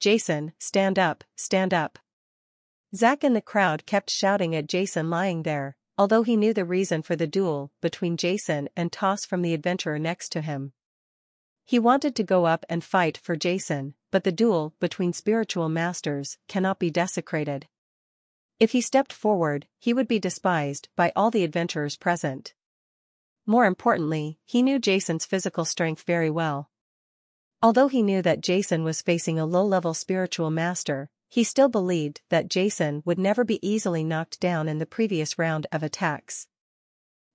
Jason, stand up, stand up. Zack and the crowd kept shouting at Jason lying there, although he knew the reason for the duel between Jason and Toss from the adventurer next to him. He wanted to go up and fight for Jason, but the duel between spiritual masters cannot be desecrated. If he stepped forward, he would be despised by all the adventurers present. More importantly, he knew Jason's physical strength very well. Although he knew that Jason was facing a low-level spiritual master, he still believed that Jason would never be easily knocked down in the previous round of attacks.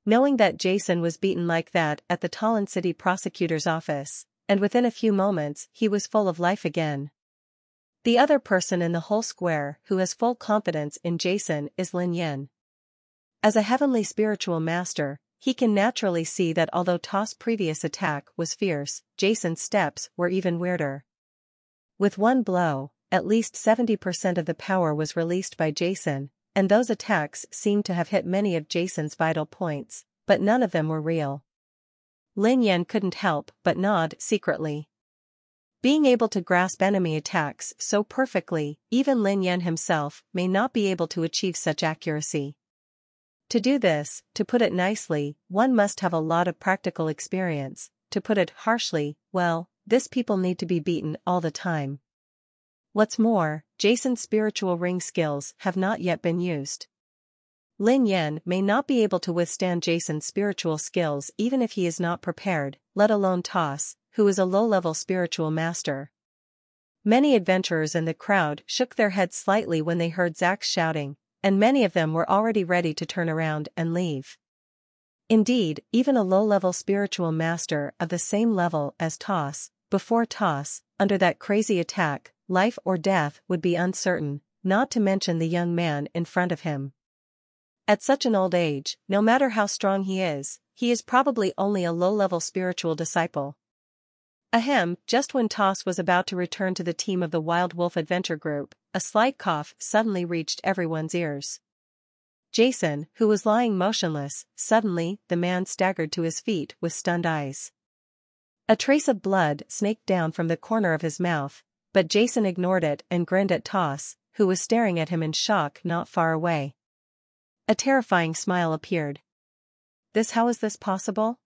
Knowing that Jason was beaten like that at the Talon City prosecutor's office, and within a few moments he was full of life again. The other person in the whole square who has full confidence in Jason is Lin Yen. As a heavenly spiritual master, he can naturally see that although Toss' previous attack was fierce, Jason's steps were even weirder. With one blow, at least 70% of the power was released by Jason, and those attacks seemed to have hit many of Jason's vital points, but none of them were real. Lin Yan couldn't help but nod secretly. Being able to grasp enemy attacks so perfectly, even Lin Yan himself may not be able to achieve such accuracy. To do this, to put it nicely, one must have a lot of practical experience, to put it harshly, well, this people need to be beaten all the time. What's more, Jason's spiritual ring skills have not yet been used. Lin Yen may not be able to withstand Jason's spiritual skills even if he is not prepared, let alone Toss, who is a low-level spiritual master. Many adventurers in the crowd shook their heads slightly when they heard Zack shouting, and many of them were already ready to turn around and leave. Indeed, even a low-level spiritual master of the same level as Toss, before Toss, under that crazy attack, life or death would be uncertain, not to mention the young man in front of him. At such an old age, no matter how strong he is, he is probably only a low-level spiritual disciple. Ahem, just when Toss was about to return to the team of the Wild Wolf Adventure Group, a slight cough suddenly reached everyone's ears. Jason, who was lying motionless, suddenly, the man staggered to his feet with stunned eyes. A trace of blood snaked down from the corner of his mouth, but Jason ignored it and grinned at Toss, who was staring at him in shock not far away. A terrifying smile appeared. This how is this possible?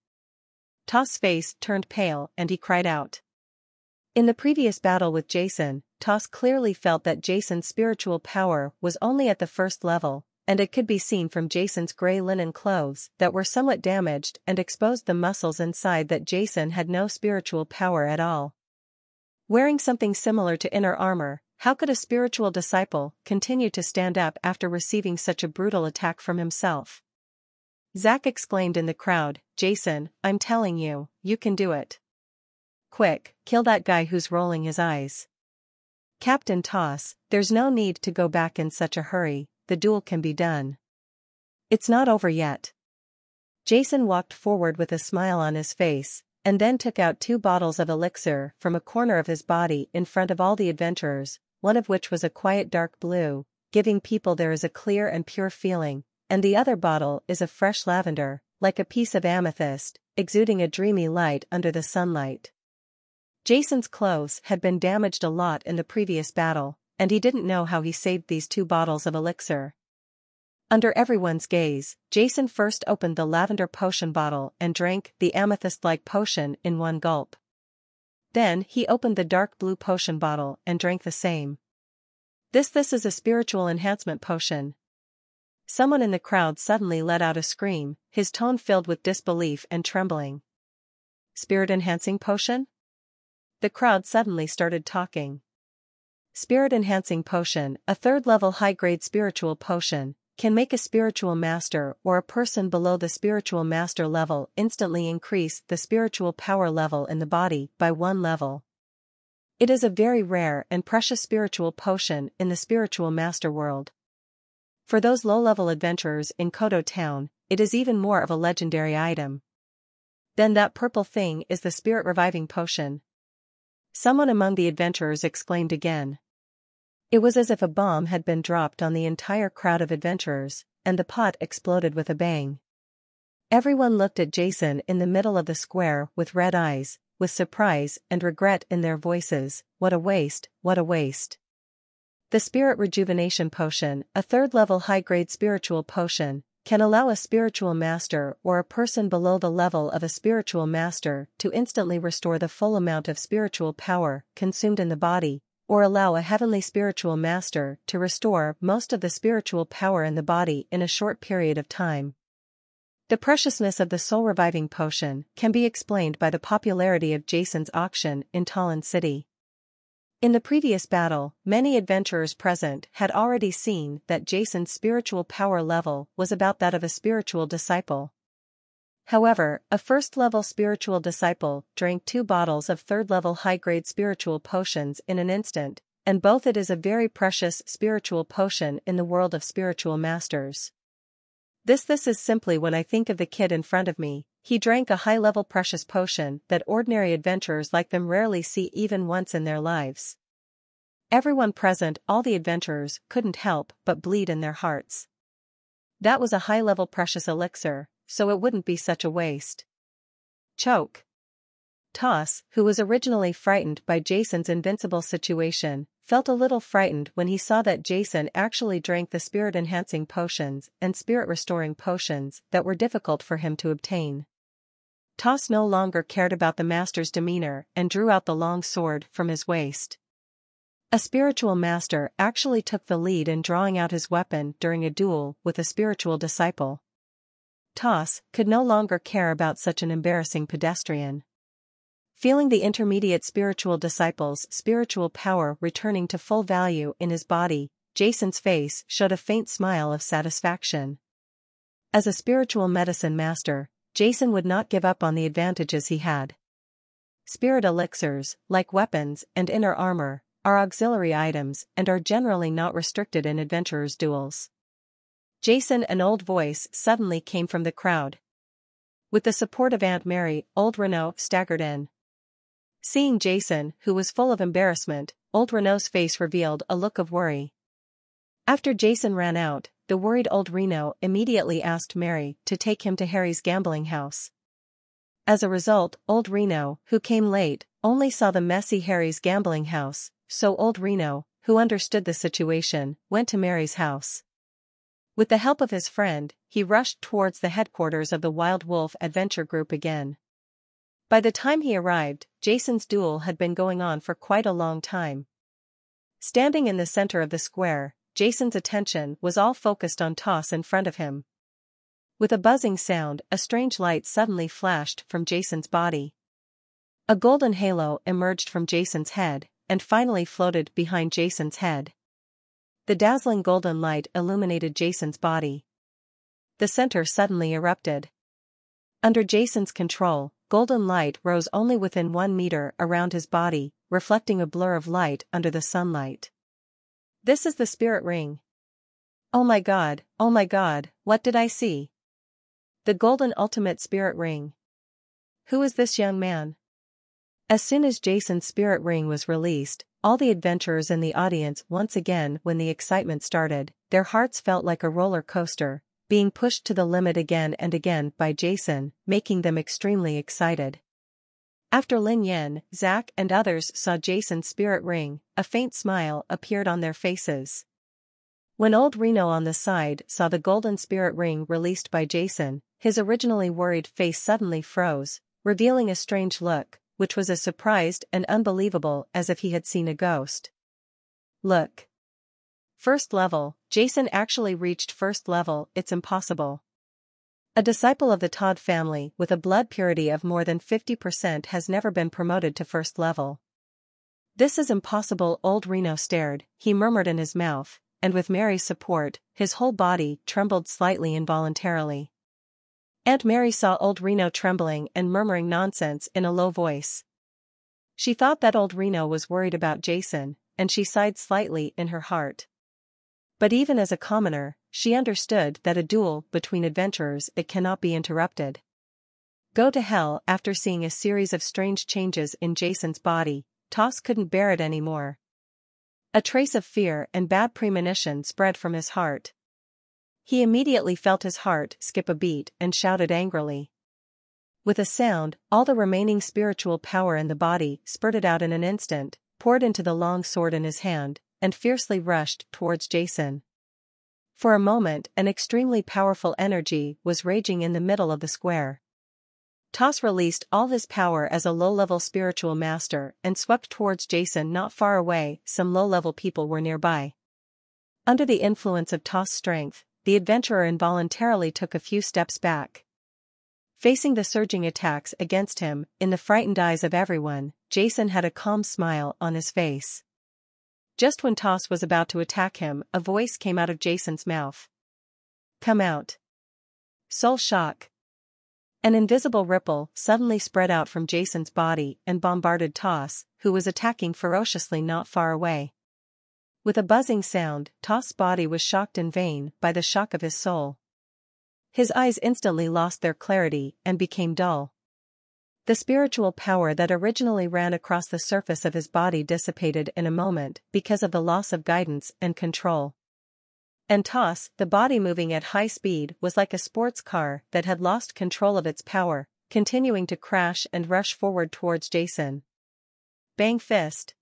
Toss' face turned pale and he cried out. In the previous battle with Jason, Toss clearly felt that Jason's spiritual power was only at the first level, and it could be seen from Jason's gray linen clothes that were somewhat damaged and exposed the muscles inside that Jason had no spiritual power at all. Wearing something similar to inner armor, how could a spiritual disciple continue to stand up after receiving such a brutal attack from himself? Zack exclaimed in the crowd, Jason, I'm telling you, you can do it. Quick, kill that guy who's rolling his eyes. Captain Toss, there's no need to go back in such a hurry, the duel can be done. It's not over yet. Jason walked forward with a smile on his face, and then took out two bottles of elixir from a corner of his body in front of all the adventurers, one of which was a quiet dark blue, giving people there is a clear and pure feeling, and the other bottle is a fresh lavender, like a piece of amethyst, exuding a dreamy light under the sunlight. Jason's clothes had been damaged a lot in the previous battle, and he didn't know how he saved these two bottles of elixir. Under everyone's gaze, Jason first opened the lavender potion bottle and drank the amethyst-like potion in one gulp. Then he opened the dark blue potion bottle and drank the same. This this is a spiritual enhancement potion. Someone in the crowd suddenly let out a scream, his tone filled with disbelief and trembling. Spirit enhancing potion? The crowd suddenly started talking. Spirit enhancing potion, a third level high grade spiritual potion, can make a spiritual master or a person below the spiritual master level instantly increase the spiritual power level in the body by one level. It is a very rare and precious spiritual potion in the spiritual master world. For those low-level adventurers in Koto Town, it is even more of a legendary item. Then that purple thing is the spirit reviving potion. Someone among the adventurers exclaimed again. It was as if a bomb had been dropped on the entire crowd of adventurers, and the pot exploded with a bang. Everyone looked at Jason in the middle of the square with red eyes, with surprise and regret in their voices, what a waste, what a waste. The Spirit Rejuvenation Potion, a third-level high-grade spiritual potion, can allow a spiritual master or a person below the level of a spiritual master to instantly restore the full amount of spiritual power consumed in the body, or allow a heavenly spiritual master to restore most of the spiritual power in the body in a short period of time. The preciousness of the soul-reviving potion can be explained by the popularity of Jason's auction in Talon City. In the previous battle, many adventurers present had already seen that Jason's spiritual power level was about that of a spiritual disciple. However, a first-level spiritual disciple drank two bottles of third-level high-grade spiritual potions in an instant, and both it is a very precious spiritual potion in the world of spiritual masters. This this is simply when I think of the kid in front of me, he drank a high-level precious potion that ordinary adventurers like them rarely see even once in their lives. Everyone present, all the adventurers, couldn't help but bleed in their hearts. That was a high-level precious elixir, so it wouldn't be such a waste. Choke. Toss, who was originally frightened by Jason's invincible situation, felt a little frightened when he saw that Jason actually drank the spirit-enhancing potions and spirit-restoring potions that were difficult for him to obtain. Toss no longer cared about the master's demeanor and drew out the long sword from his waist. A spiritual master actually took the lead in drawing out his weapon during a duel with a spiritual disciple. Toss could no longer care about such an embarrassing pedestrian. Feeling the intermediate spiritual disciple's spiritual power returning to full value in his body, Jason's face showed a faint smile of satisfaction. As a spiritual medicine master, Jason would not give up on the advantages he had. Spirit elixirs, like weapons and inner armor, are auxiliary items and are generally not restricted in adventurers' duels. Jason an old voice suddenly came from the crowd. With the support of Aunt Mary, old Renault staggered in. Seeing Jason, who was full of embarrassment, old Renault's face revealed a look of worry. After Jason ran out, the worried old Reno immediately asked Mary to take him to Harry's gambling house. As a result, old Reno, who came late, only saw the messy Harry's gambling house, so old Reno, who understood the situation, went to Mary's house. With the help of his friend, he rushed towards the headquarters of the Wild Wolf Adventure Group again. By the time he arrived, Jason's duel had been going on for quite a long time. Standing in the center of the square, Jason's attention was all focused on Toss in front of him. With a buzzing sound, a strange light suddenly flashed from Jason's body. A golden halo emerged from Jason's head, and finally floated behind Jason's head. The dazzling golden light illuminated Jason's body. The center suddenly erupted. Under Jason's control, golden light rose only within one meter around his body, reflecting a blur of light under the sunlight. This is the spirit ring. Oh my god, oh my god, what did I see? The golden ultimate spirit ring. Who is this young man? As soon as Jason's spirit ring was released, all the adventurers in the audience once again when the excitement started, their hearts felt like a roller coaster, being pushed to the limit again and again by Jason, making them extremely excited. After Lin Yen, Zack and others saw Jason's spirit ring, a faint smile appeared on their faces. When old Reno on the side saw the golden spirit ring released by Jason, his originally worried face suddenly froze, revealing a strange look, which was as surprised and unbelievable as if he had seen a ghost. Look. First level, Jason actually reached first level, it's impossible. A disciple of the Todd family with a blood purity of more than 50% has never been promoted to first level. This is impossible old Reno stared, he murmured in his mouth, and with Mary's support, his whole body trembled slightly involuntarily. Aunt Mary saw old Reno trembling and murmuring nonsense in a low voice. She thought that old Reno was worried about Jason, and she sighed slightly in her heart. But even as a commoner, she understood that a duel between adventurers it cannot be interrupted. Go to hell after seeing a series of strange changes in Jason's body, Toss couldn't bear it anymore. A trace of fear and bad premonition spread from his heart. He immediately felt his heart skip a beat and shouted angrily. With a sound, all the remaining spiritual power in the body spurted out in an instant, poured into the long sword in his hand, and fiercely rushed towards Jason. For a moment an extremely powerful energy was raging in the middle of the square. Toss released all his power as a low-level spiritual master and swept towards Jason not far away, some low-level people were nearby. Under the influence of Toss' strength, the adventurer involuntarily took a few steps back. Facing the surging attacks against him, in the frightened eyes of everyone, Jason had a calm smile on his face. Just when Toss was about to attack him, a voice came out of Jason's mouth. Come out. Soul shock. An invisible ripple suddenly spread out from Jason's body and bombarded Toss, who was attacking ferociously not far away. With a buzzing sound, Toss' body was shocked in vain by the shock of his soul. His eyes instantly lost their clarity and became dull. The spiritual power that originally ran across the surface of his body dissipated in a moment because of the loss of guidance and control. And toss, the body moving at high speed was like a sports car that had lost control of its power, continuing to crash and rush forward towards Jason. Bang fist.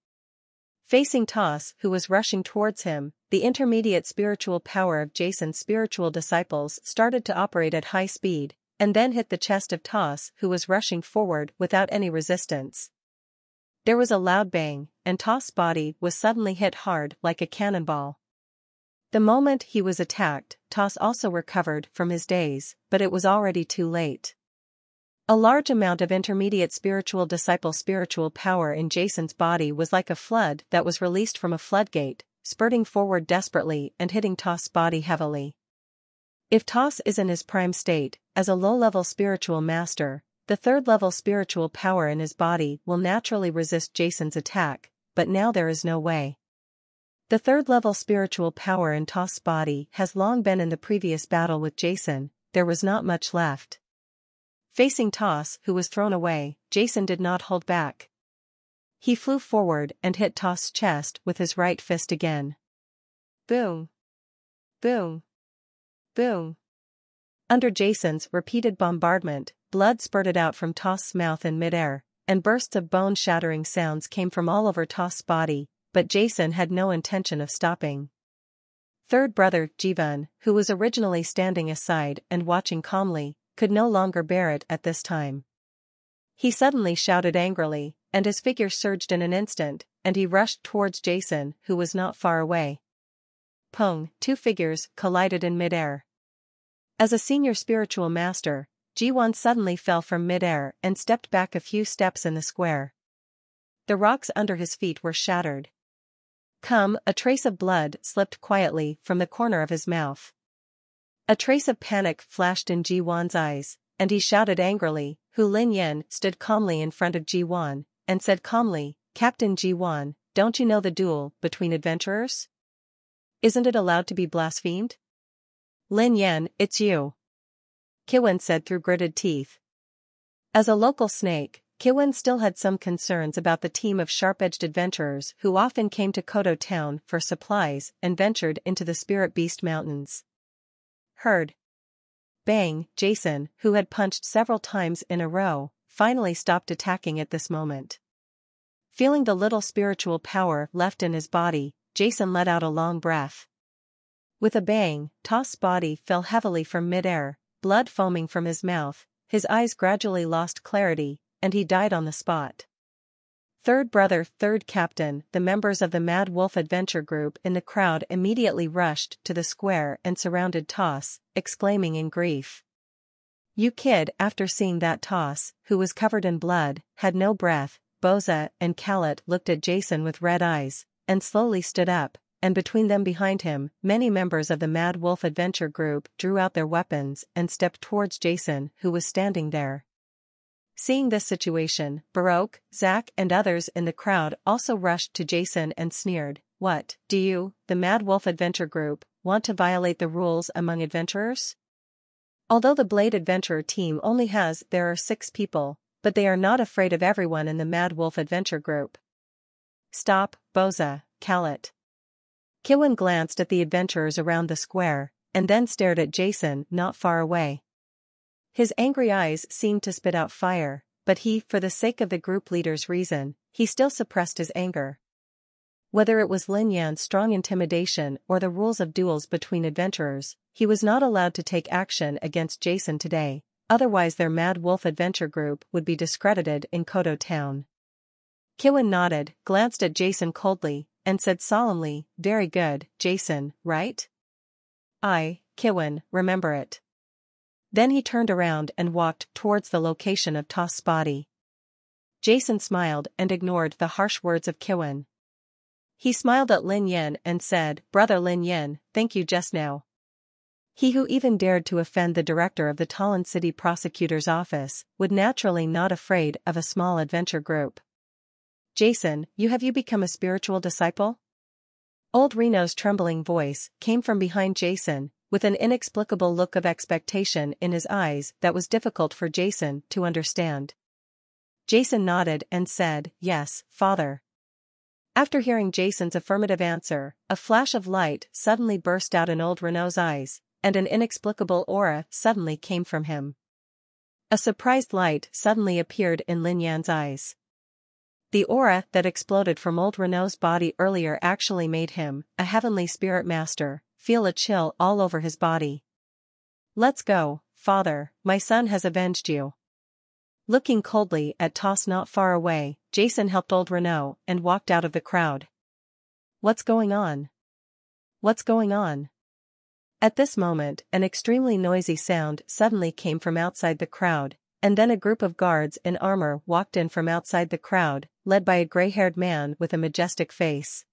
Facing Toss, who was rushing towards him, the intermediate spiritual power of Jason's spiritual disciples started to operate at high speed, and then hit the chest of Toss who was rushing forward without any resistance. There was a loud bang, and Toss' body was suddenly hit hard like a cannonball. The moment he was attacked, Toss also recovered from his daze, but it was already too late. A large amount of intermediate spiritual disciple spiritual power in Jason's body was like a flood that was released from a floodgate, spurting forward desperately and hitting Toss' body heavily. If Toss is in his prime state, as a low-level spiritual master, the third-level spiritual power in his body will naturally resist Jason's attack, but now there is no way. The third-level spiritual power in Toss' body has long been in the previous battle with Jason, there was not much left. Facing Toss, who was thrown away, Jason did not hold back. He flew forward and hit Toss' chest with his right fist again. Boom. Boom. Boom. Under Jason's repeated bombardment, blood spurted out from Toss' mouth in midair, and bursts of bone-shattering sounds came from all over Toss' body, but Jason had no intention of stopping. Third brother, Jivan, who was originally standing aside and watching calmly, could no longer bear it at this time. He suddenly shouted angrily, and his figure surged in an instant, and he rushed towards Jason, who was not far away. Pung, two figures collided in midair. As a senior spiritual master, Jiwan suddenly fell from midair and stepped back a few steps in the square. The rocks under his feet were shattered. Come, a trace of blood slipped quietly from the corner of his mouth. A trace of panic flashed in Jiwan's eyes, and he shouted angrily, Hu Lin Yen stood calmly in front of Jiwan, and said calmly, Captain Jiwan, don't you know the duel between adventurers? Isn't it allowed to be blasphemed? Lin Yan, it's you. Kiwen said through gritted teeth. As a local snake, Kiwen still had some concerns about the team of sharp-edged adventurers who often came to Koto town for supplies and ventured into the Spirit Beast Mountains. Heard. Bang, Jason, who had punched several times in a row, finally stopped attacking at this moment. Feeling the little spiritual power left in his body, Jason let out a long breath. With a bang, Toss' body fell heavily from midair, blood foaming from his mouth, his eyes gradually lost clarity, and he died on the spot. Third brother, third captain, the members of the Mad Wolf Adventure Group in the crowd immediately rushed to the square and surrounded Toss, exclaiming in grief. You kid after seeing that Toss, who was covered in blood, had no breath, Boza and Kalat looked at Jason with red eyes, and slowly stood up, and between them behind him, many members of the Mad Wolf Adventure Group drew out their weapons and stepped towards Jason who was standing there. Seeing this situation, Baroque, Zack and others in the crowd also rushed to Jason and sneered, What, do you, the Mad Wolf Adventure Group, want to violate the rules among adventurers? Although the Blade Adventurer team only has there are six people, but they are not afraid of everyone in the Mad Wolf Adventure Group. Stop, Boza, Kalat. Kiwen glanced at the adventurers around the square, and then stared at Jason not far away. His angry eyes seemed to spit out fire, but he, for the sake of the group leader's reason, he still suppressed his anger. Whether it was Lin Yan's strong intimidation or the rules of duels between adventurers, he was not allowed to take action against Jason today, otherwise their Mad Wolf adventure group would be discredited in Kodo town. Kiwen nodded, glanced at Jason coldly, and said solemnly, very good, Jason, right? I, Kiwen, remember it. Then he turned around and walked towards the location of Toss body. Jason smiled and ignored the harsh words of Kiwen. He smiled at Lin Yen and said, Brother Lin Yen, thank you just now. He who even dared to offend the director of the Talon City Prosecutor's Office would naturally not afraid of a small adventure group. Jason, you have you become a spiritual disciple? Old Reno's trembling voice came from behind Jason, with an inexplicable look of expectation in his eyes that was difficult for Jason to understand. Jason nodded and said, Yes, father. After hearing Jason's affirmative answer, a flash of light suddenly burst out in old Renault's eyes, and an inexplicable aura suddenly came from him. A surprised light suddenly appeared in Lin Yan's eyes. The aura that exploded from old Renault's body earlier actually made him, a heavenly spirit master, feel a chill all over his body. Let's go, father, my son has avenged you. Looking coldly at Toss not far away, Jason helped old Renault and walked out of the crowd. What's going on? What's going on? At this moment, an extremely noisy sound suddenly came from outside the crowd, and then a group of guards in armor walked in from outside the crowd, led by a gray-haired man with a majestic face.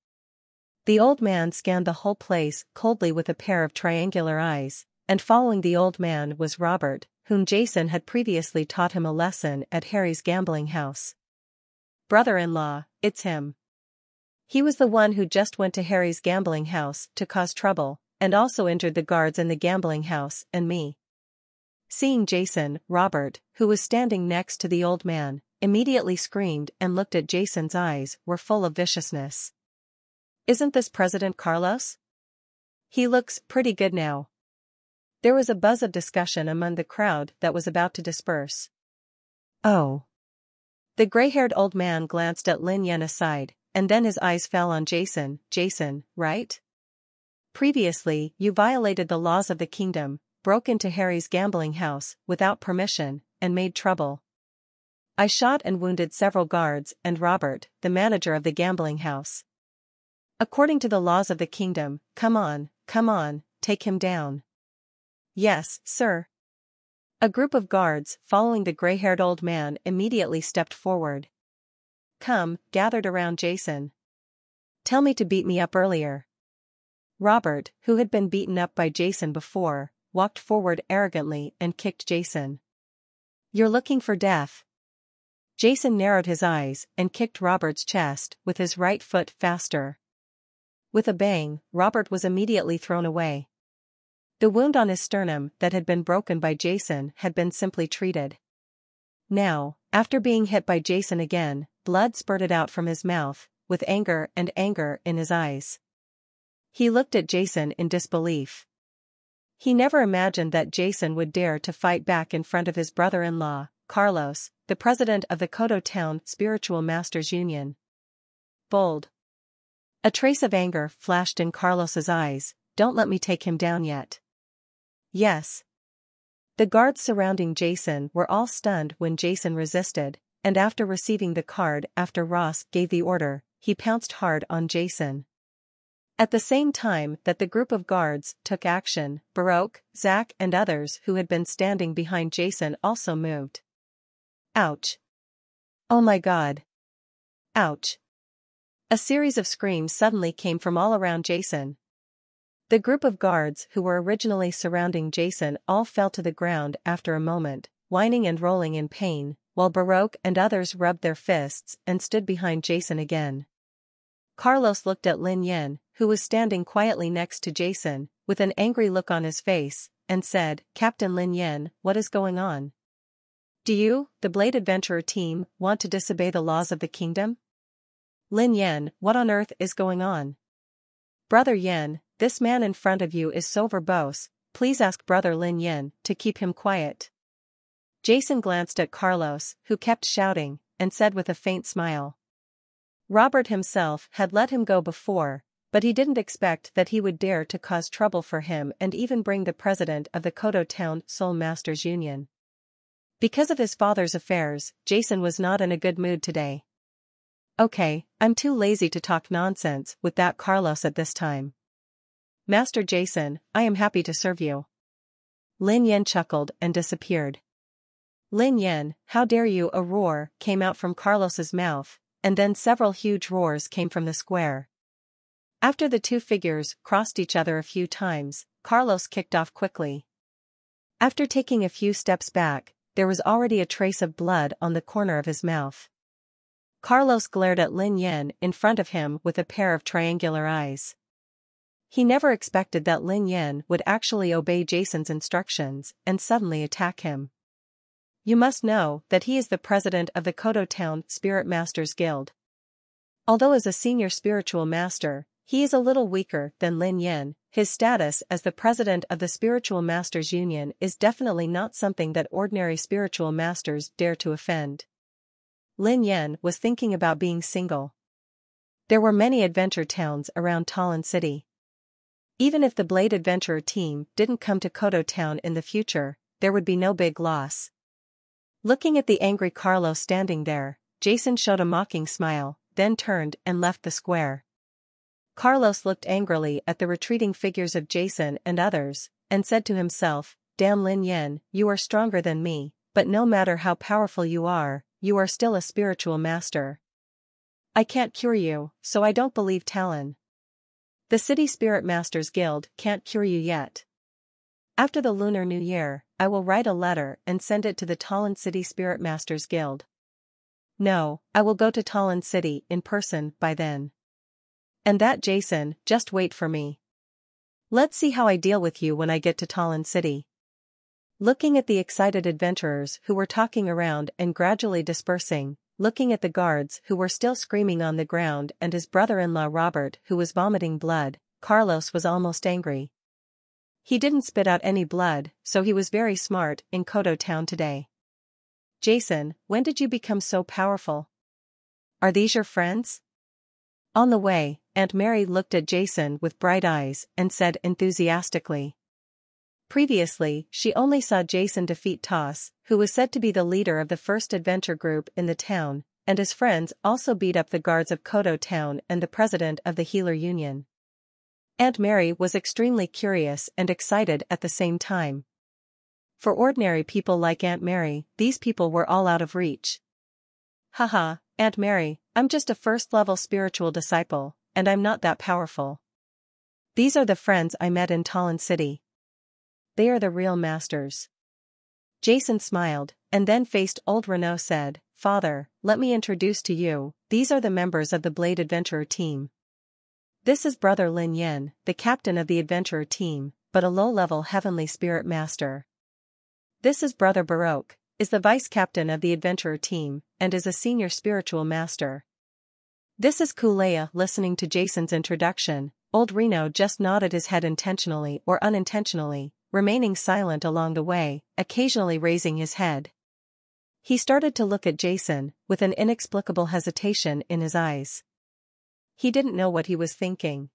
The old man scanned the whole place coldly with a pair of triangular eyes, and following the old man was Robert, whom Jason had previously taught him a lesson at Harry's gambling house. Brother-in-law, it's him. He was the one who just went to Harry's gambling house to cause trouble, and also injured the guards in the gambling house and me. Seeing Jason, Robert, who was standing next to the old man, immediately screamed and looked at Jason's eyes were full of viciousness. Isn't this President Carlos? He looks pretty good now. There was a buzz of discussion among the crowd that was about to disperse. Oh. The gray-haired old man glanced at Lin Yen aside, and then his eyes fell on Jason, Jason, right? Previously, you violated the laws of the kingdom, broke into Harry's gambling house without permission, and made trouble. I shot and wounded several guards and Robert, the manager of the gambling house. According to the laws of the kingdom, come on, come on, take him down. Yes, sir. A group of guards, following the gray-haired old man, immediately stepped forward. Come, gathered around Jason. Tell me to beat me up earlier. Robert, who had been beaten up by Jason before, walked forward arrogantly and kicked Jason. You're looking for death. Jason narrowed his eyes and kicked Robert's chest with his right foot faster. With a bang, Robert was immediately thrown away. The wound on his sternum that had been broken by Jason had been simply treated. Now, after being hit by Jason again, blood spurted out from his mouth, with anger and anger in his eyes. He looked at Jason in disbelief. He never imagined that Jason would dare to fight back in front of his brother-in-law, Carlos, the president of the Kodo Town Spiritual Masters Union. Bold. A trace of anger flashed in Carlos's eyes, don't let me take him down yet. Yes. The guards surrounding Jason were all stunned when Jason resisted, and after receiving the card after Ross gave the order, he pounced hard on Jason. At the same time that the group of guards took action, Baroque, Zack and others who had been standing behind Jason also moved. Ouch. Oh my god. Ouch. A series of screams suddenly came from all around Jason, the group of guards who were originally surrounding Jason all fell to the ground after a moment, whining and rolling in pain, while Baroque and others rubbed their fists and stood behind Jason again. Carlos looked at Lin Yen, who was standing quietly next to Jason, with an angry look on his face, and said, Captain Lin Yen, what is going on? Do you, the Blade Adventurer team, want to disobey the laws of the kingdom? Lin Yen, what on earth is going on? Brother Yen, this man in front of you is so verbose, please ask brother Lin Yen to keep him quiet. Jason glanced at Carlos, who kept shouting, and said with a faint smile. Robert himself had let him go before, but he didn't expect that he would dare to cause trouble for him and even bring the president of the Kodo Town Soul Masters Union. Because of his father's affairs, Jason was not in a good mood today. Okay, I'm too lazy to talk nonsense with that Carlos at this time. Master Jason, I am happy to serve you. Lin Yen chuckled and disappeared. Lin Yen, how dare you a roar came out from Carlos's mouth, and then several huge roars came from the square. After the two figures crossed each other a few times, Carlos kicked off quickly. After taking a few steps back, there was already a trace of blood on the corner of his mouth. Carlos glared at Lin Yen in front of him with a pair of triangular eyes. He never expected that Lin Yen would actually obey Jason's instructions and suddenly attack him. You must know that he is the president of the Kodo Town Spirit Masters Guild. Although as a senior spiritual master, he is a little weaker than Lin Yen, his status as the president of the Spiritual Masters Union is definitely not something that ordinary spiritual masters dare to offend. Lin Yen was thinking about being single. There were many adventure towns around Talon City. Even if the Blade Adventurer team didn't come to Kodo Town in the future, there would be no big loss. Looking at the angry Carlo standing there, Jason showed a mocking smile, then turned and left the square. Carlos looked angrily at the retreating figures of Jason and others, and said to himself, Damn Lin Yen, you are stronger than me, but no matter how powerful you are, you are still a spiritual master. I can't cure you, so I don't believe Talon. The City Spirit Masters Guild can't cure you yet. After the Lunar New Year, I will write a letter and send it to the Talon City Spirit Masters Guild. No, I will go to Talon City in person by then. And that Jason, just wait for me. Let's see how I deal with you when I get to Talon City. Looking at the excited adventurers who were talking around and gradually dispersing, looking at the guards who were still screaming on the ground and his brother-in-law Robert who was vomiting blood, Carlos was almost angry. He didn't spit out any blood, so he was very smart in Kodo town today. Jason, when did you become so powerful? Are these your friends? On the way, Aunt Mary looked at Jason with bright eyes and said enthusiastically. Previously, she only saw Jason defeat Toss, who was said to be the leader of the first adventure group in the town, and his friends also beat up the guards of Kodo Town and the president of the Healer Union. Aunt Mary was extremely curious and excited at the same time. For ordinary people like Aunt Mary, these people were all out of reach. Haha, Aunt Mary, I'm just a first-level spiritual disciple, and I'm not that powerful. These are the friends I met in Talon City. They are the real masters. Jason smiled, and then faced old Renault said, Father, let me introduce to you, these are the members of the Blade Adventurer team. This is Brother Lin Yen, the captain of the Adventurer team, but a low-level heavenly spirit master. This is Brother Baroque, is the vice captain of the Adventurer team, and is a senior spiritual master. This is Kulea listening to Jason's introduction, old Reno just nodded his head intentionally or unintentionally, remaining silent along the way, occasionally raising his head. He started to look at Jason, with an inexplicable hesitation in his eyes. He didn't know what he was thinking.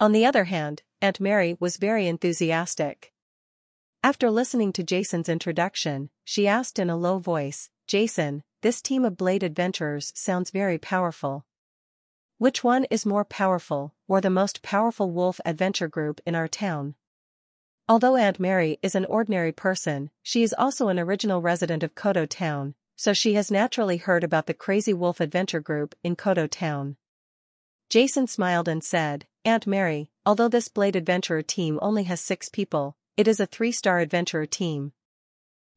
On the other hand, Aunt Mary was very enthusiastic. After listening to Jason's introduction, she asked in a low voice, Jason, this team of Blade adventurers sounds very powerful. Which one is more powerful, or the most powerful wolf adventure group in our town? Although Aunt Mary is an ordinary person, she is also an original resident of Kodo Town, so she has naturally heard about the Crazy Wolf Adventure Group in Kodo Town. Jason smiled and said, Aunt Mary, although this Blade Adventurer team only has six people, it is a three-star adventurer team.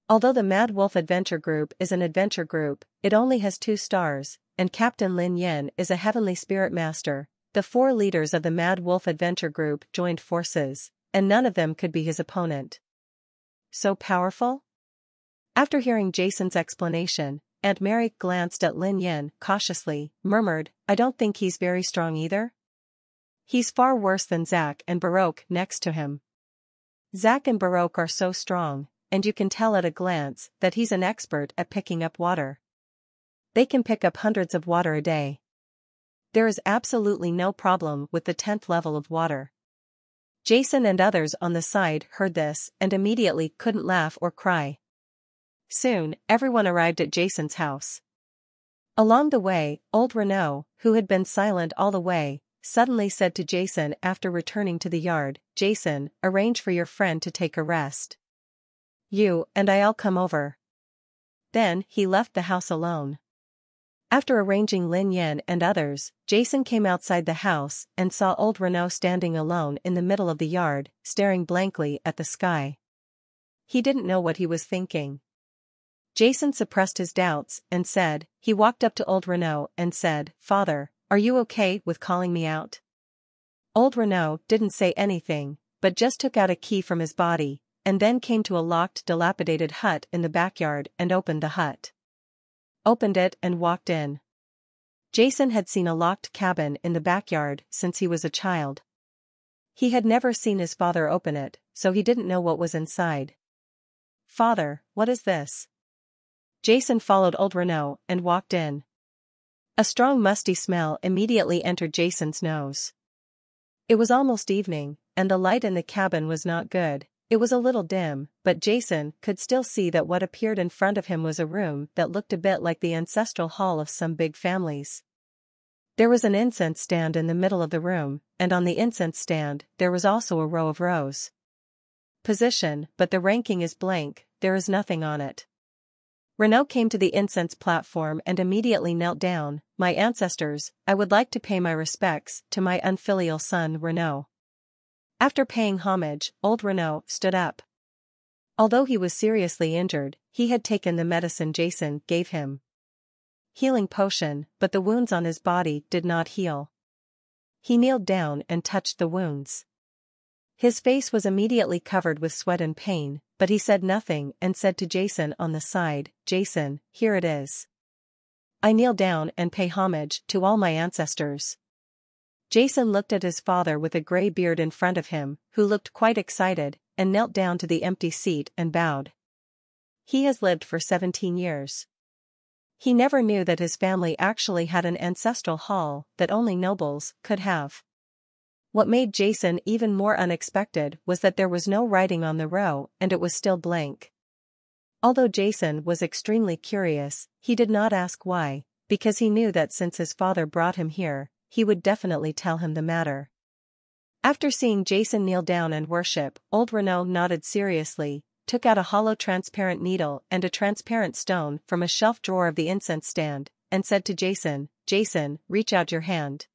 Although the Mad Wolf Adventure Group is an adventure group, it only has two stars, and Captain Lin Yen is a heavenly spirit master. The four leaders of the Mad Wolf Adventure Group joined forces, and none of them could be his opponent. So powerful? After hearing Jason's explanation, Aunt Mary glanced at Lin Yen cautiously, murmured, I don't think he's very strong either. He's far worse than Zack and Baroque next to him. Zack and Baroque are so strong, and you can tell at a glance that he's an expert at picking up water. They can pick up hundreds of water a day. There is absolutely no problem with the 10th level of water. Jason and others on the side heard this and immediately couldn't laugh or cry. Soon, everyone arrived at Jason's house. Along the way, old Renault, who had been silent all the way, suddenly said to Jason after returning to the yard, Jason, arrange for your friend to take a rest. You and I'll come over. Then, he left the house alone. After arranging Lin Yen and others, Jason came outside the house and saw old Renault standing alone in the middle of the yard, staring blankly at the sky. He didn't know what he was thinking. Jason suppressed his doubts and said, he walked up to old Renault and said, Father, are you okay with calling me out? Old Renault didn't say anything, but just took out a key from his body, and then came to a locked dilapidated hut in the backyard and opened the hut opened it and walked in. Jason had seen a locked cabin in the backyard since he was a child. He had never seen his father open it, so he didn't know what was inside. Father, what is this? Jason followed old Renault and walked in. A strong musty smell immediately entered Jason's nose. It was almost evening, and the light in the cabin was not good, it was a little dim, but Jason could still see that what appeared in front of him was a room that looked a bit like the ancestral hall of some big families. There was an incense stand in the middle of the room, and on the incense stand there was also a row of rows. Position, but the ranking is blank, there is nothing on it. Renault came to the incense platform and immediately knelt down, My ancestors, I would like to pay my respects to my unfilial son Renault. After paying homage, old Renault stood up. Although he was seriously injured, he had taken the medicine Jason gave him. Healing potion, but the wounds on his body did not heal. He kneeled down and touched the wounds. His face was immediately covered with sweat and pain, but he said nothing and said to Jason on the side, Jason, here it is. I kneel down and pay homage to all my ancestors. Jason looked at his father with a gray beard in front of him, who looked quite excited, and knelt down to the empty seat and bowed. He has lived for 17 years. He never knew that his family actually had an ancestral hall that only nobles could have. What made Jason even more unexpected was that there was no writing on the row and it was still blank. Although Jason was extremely curious, he did not ask why, because he knew that since his father brought him here, he would definitely tell him the matter. After seeing Jason kneel down and worship, old Renault nodded seriously, took out a hollow transparent needle and a transparent stone from a shelf drawer of the incense stand, and said to Jason, Jason, reach out your hand.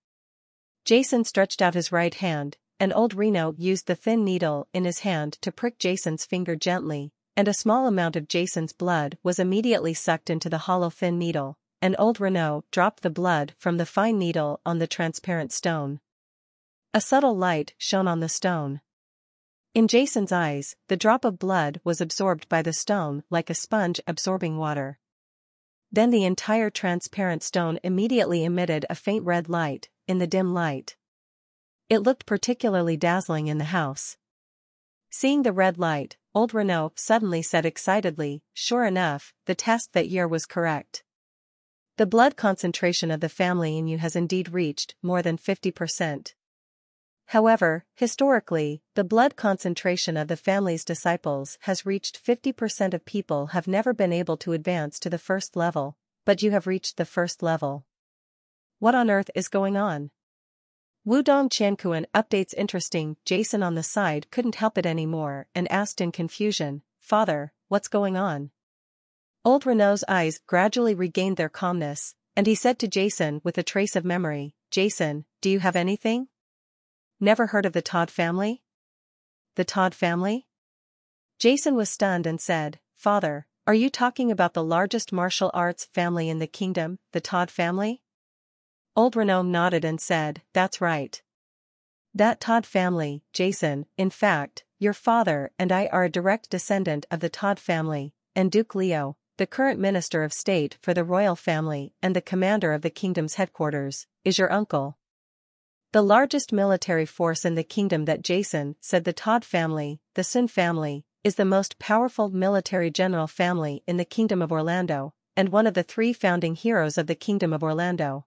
Jason stretched out his right hand, and old Reno used the thin needle in his hand to prick Jason's finger gently, and a small amount of Jason's blood was immediately sucked into the hollow thin needle, and old Reno dropped the blood from the fine needle on the transparent stone. A subtle light shone on the stone. In Jason's eyes, the drop of blood was absorbed by the stone like a sponge absorbing water. Then the entire transparent stone immediately emitted a faint red light, in the dim light. It looked particularly dazzling in the house. Seeing the red light, old Renault suddenly said excitedly, sure enough, the test that year was correct. The blood concentration of the family in you has indeed reached more than 50%. However, historically, the blood concentration of the family's disciples has reached 50% of people have never been able to advance to the first level, but you have reached the first level. What on earth is going on? Wudong Qianquan updates interesting, Jason on the side couldn't help it anymore and asked in confusion, Father, what's going on? Old Renault's eyes gradually regained their calmness, and he said to Jason with a trace of memory, Jason, do you have anything? Never heard of the Todd family? The Todd family? Jason was stunned and said, Father, are you talking about the largest martial arts family in the kingdom, the Todd family? Old Renault nodded and said, That's right. That Todd family, Jason, in fact, your father and I are a direct descendant of the Todd family, and Duke Leo, the current Minister of State for the royal family and the commander of the kingdom's headquarters, is your uncle. The largest military force in the kingdom that Jason said the Todd family, the Sun family, is the most powerful military general family in the Kingdom of Orlando, and one of the three founding heroes of the Kingdom of Orlando.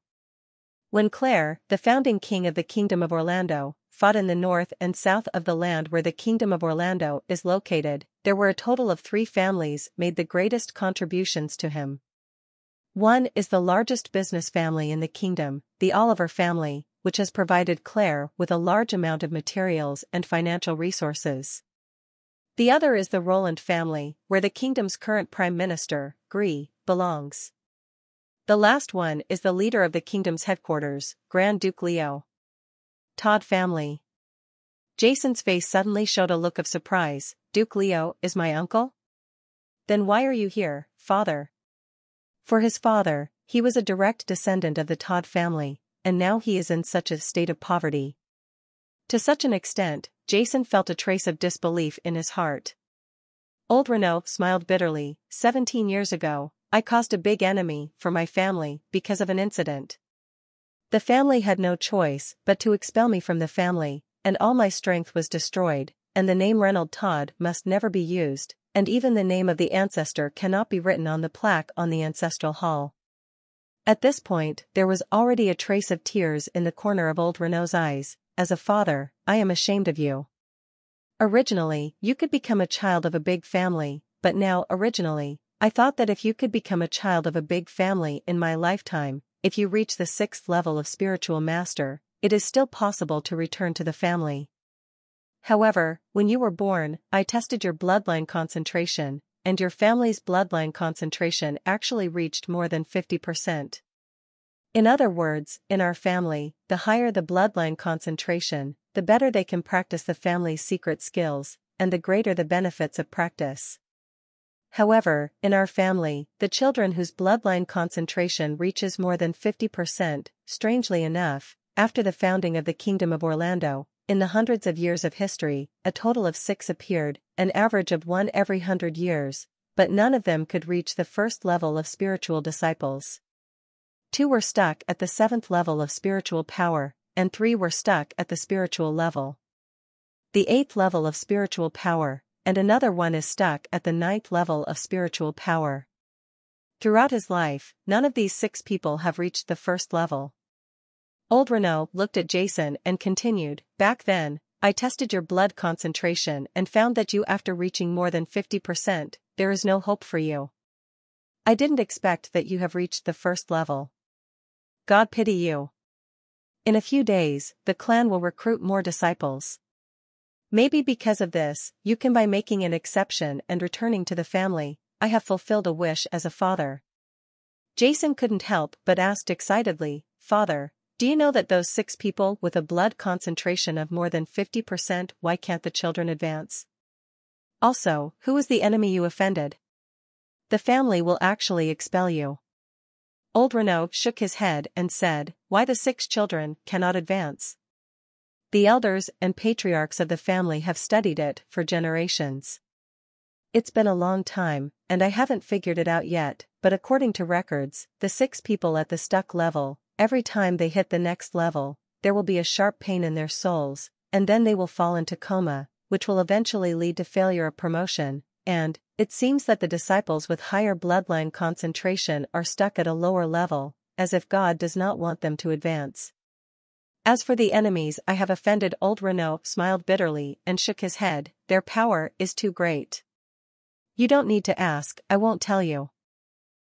When Claire, the founding king of the Kingdom of Orlando, fought in the north and south of the land where the Kingdom of Orlando is located, there were a total of three families made the greatest contributions to him. One is the largest business family in the kingdom, the Oliver family, which has provided Claire with a large amount of materials and financial resources. The other is the Roland family, where the kingdom's current prime minister, Gree, belongs. The last one is the leader of the kingdom's headquarters, Grand Duke Leo. Todd family. Jason's face suddenly showed a look of surprise. Duke Leo is my uncle? Then why are you here, father? For his father, he was a direct descendant of the Todd family, and now he is in such a state of poverty. To such an extent, Jason felt a trace of disbelief in his heart. Old Renault smiled bitterly, 17 years ago, I caused a big enemy for my family because of an incident. The family had no choice but to expel me from the family, and all my strength was destroyed, and the name Reynold Todd must never be used, and even the name of the ancestor cannot be written on the plaque on the ancestral hall. At this point, there was already a trace of tears in the corner of old Renault's eyes, as a father, I am ashamed of you. Originally, you could become a child of a big family, but now originally, I thought that if you could become a child of a big family in my lifetime, if you reach the sixth level of spiritual master, it is still possible to return to the family. However, when you were born, I tested your bloodline concentration, and your family's bloodline concentration actually reached more than 50%. In other words, in our family, the higher the bloodline concentration, the better they can practice the family's secret skills, and the greater the benefits of practice. However, in our family, the children whose bloodline concentration reaches more than 50%, strangely enough, after the founding of the Kingdom of Orlando, in the hundreds of years of history, a total of six appeared, an average of one every hundred years, but none of them could reach the first level of spiritual disciples. Two were stuck at the seventh level of spiritual power, and three were stuck at the spiritual level. The eighth level of spiritual power, and another one is stuck at the ninth level of spiritual power. Throughout his life, none of these six people have reached the first level. Old Renault looked at Jason and continued, Back then, I tested your blood concentration and found that you after reaching more than 50%, there is no hope for you. I didn't expect that you have reached the first level. God pity you. In a few days, the clan will recruit more disciples. Maybe because of this, you can by making an exception and returning to the family, I have fulfilled a wish as a father. Jason couldn't help but asked excitedly, Father, do you know that those six people with a blood concentration of more than 50% why can't the children advance? Also, who is the enemy you offended? The family will actually expel you. Old Renault shook his head and said, Why the six children cannot advance? The elders and patriarchs of the family have studied it for generations. It's been a long time, and I haven't figured it out yet, but according to records, the six people at the stuck level, every time they hit the next level, there will be a sharp pain in their souls, and then they will fall into coma, which will eventually lead to failure of promotion, and, it seems that the disciples with higher bloodline concentration are stuck at a lower level, as if God does not want them to advance. As for the enemies I have offended old Renault smiled bitterly and shook his head, their power is too great. You don't need to ask, I won't tell you.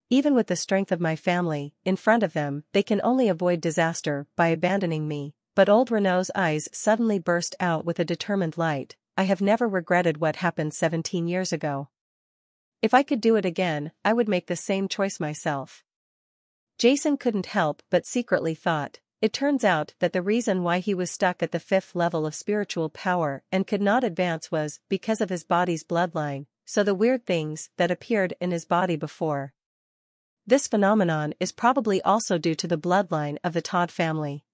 Even with the strength of my family, in front of them, they can only avoid disaster by abandoning me, but old Renault's eyes suddenly burst out with a determined light, I have never regretted what happened 17 years ago. If I could do it again, I would make the same choice myself. Jason couldn't help but secretly thought, it turns out that the reason why he was stuck at the fifth level of spiritual power and could not advance was because of his body's bloodline, so the weird things that appeared in his body before. This phenomenon is probably also due to the bloodline of the Todd family.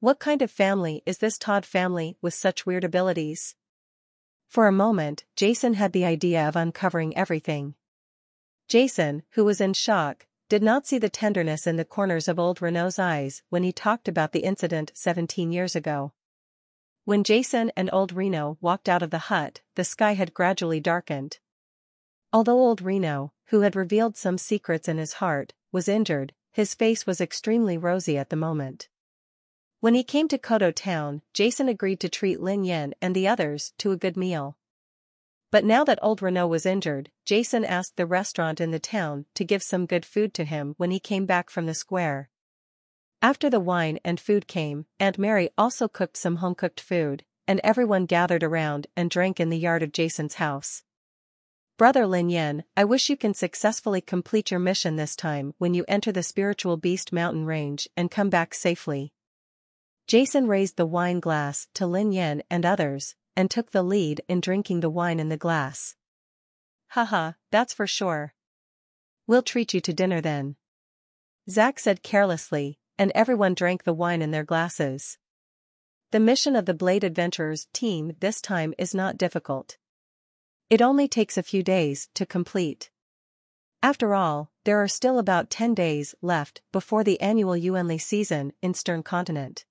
What kind of family is this Todd family with such weird abilities? For a moment, Jason had the idea of uncovering everything. Jason, who was in shock, did not see the tenderness in the corners of old Renault's eyes when he talked about the incident 17 years ago. When Jason and old Reno walked out of the hut, the sky had gradually darkened. Although old Reno, who had revealed some secrets in his heart, was injured, his face was extremely rosy at the moment. When he came to Kodo town, Jason agreed to treat Lin Yen and the others to a good meal. But now that old Renault was injured, Jason asked the restaurant in the town to give some good food to him when he came back from the square. After the wine and food came, Aunt Mary also cooked some home-cooked food, and everyone gathered around and drank in the yard of Jason's house. Brother Lin Yen, I wish you can successfully complete your mission this time when you enter the spiritual beast mountain range and come back safely. Jason raised the wine glass to Lin Yen and others, and took the lead in drinking the wine in the glass. Haha, that's for sure. We'll treat you to dinner then. Zack said carelessly, and everyone drank the wine in their glasses. The mission of the Blade Adventurers team this time is not difficult. It only takes a few days to complete. After all, there are still about 10 days left before the annual Yuanli season in Stern Continent.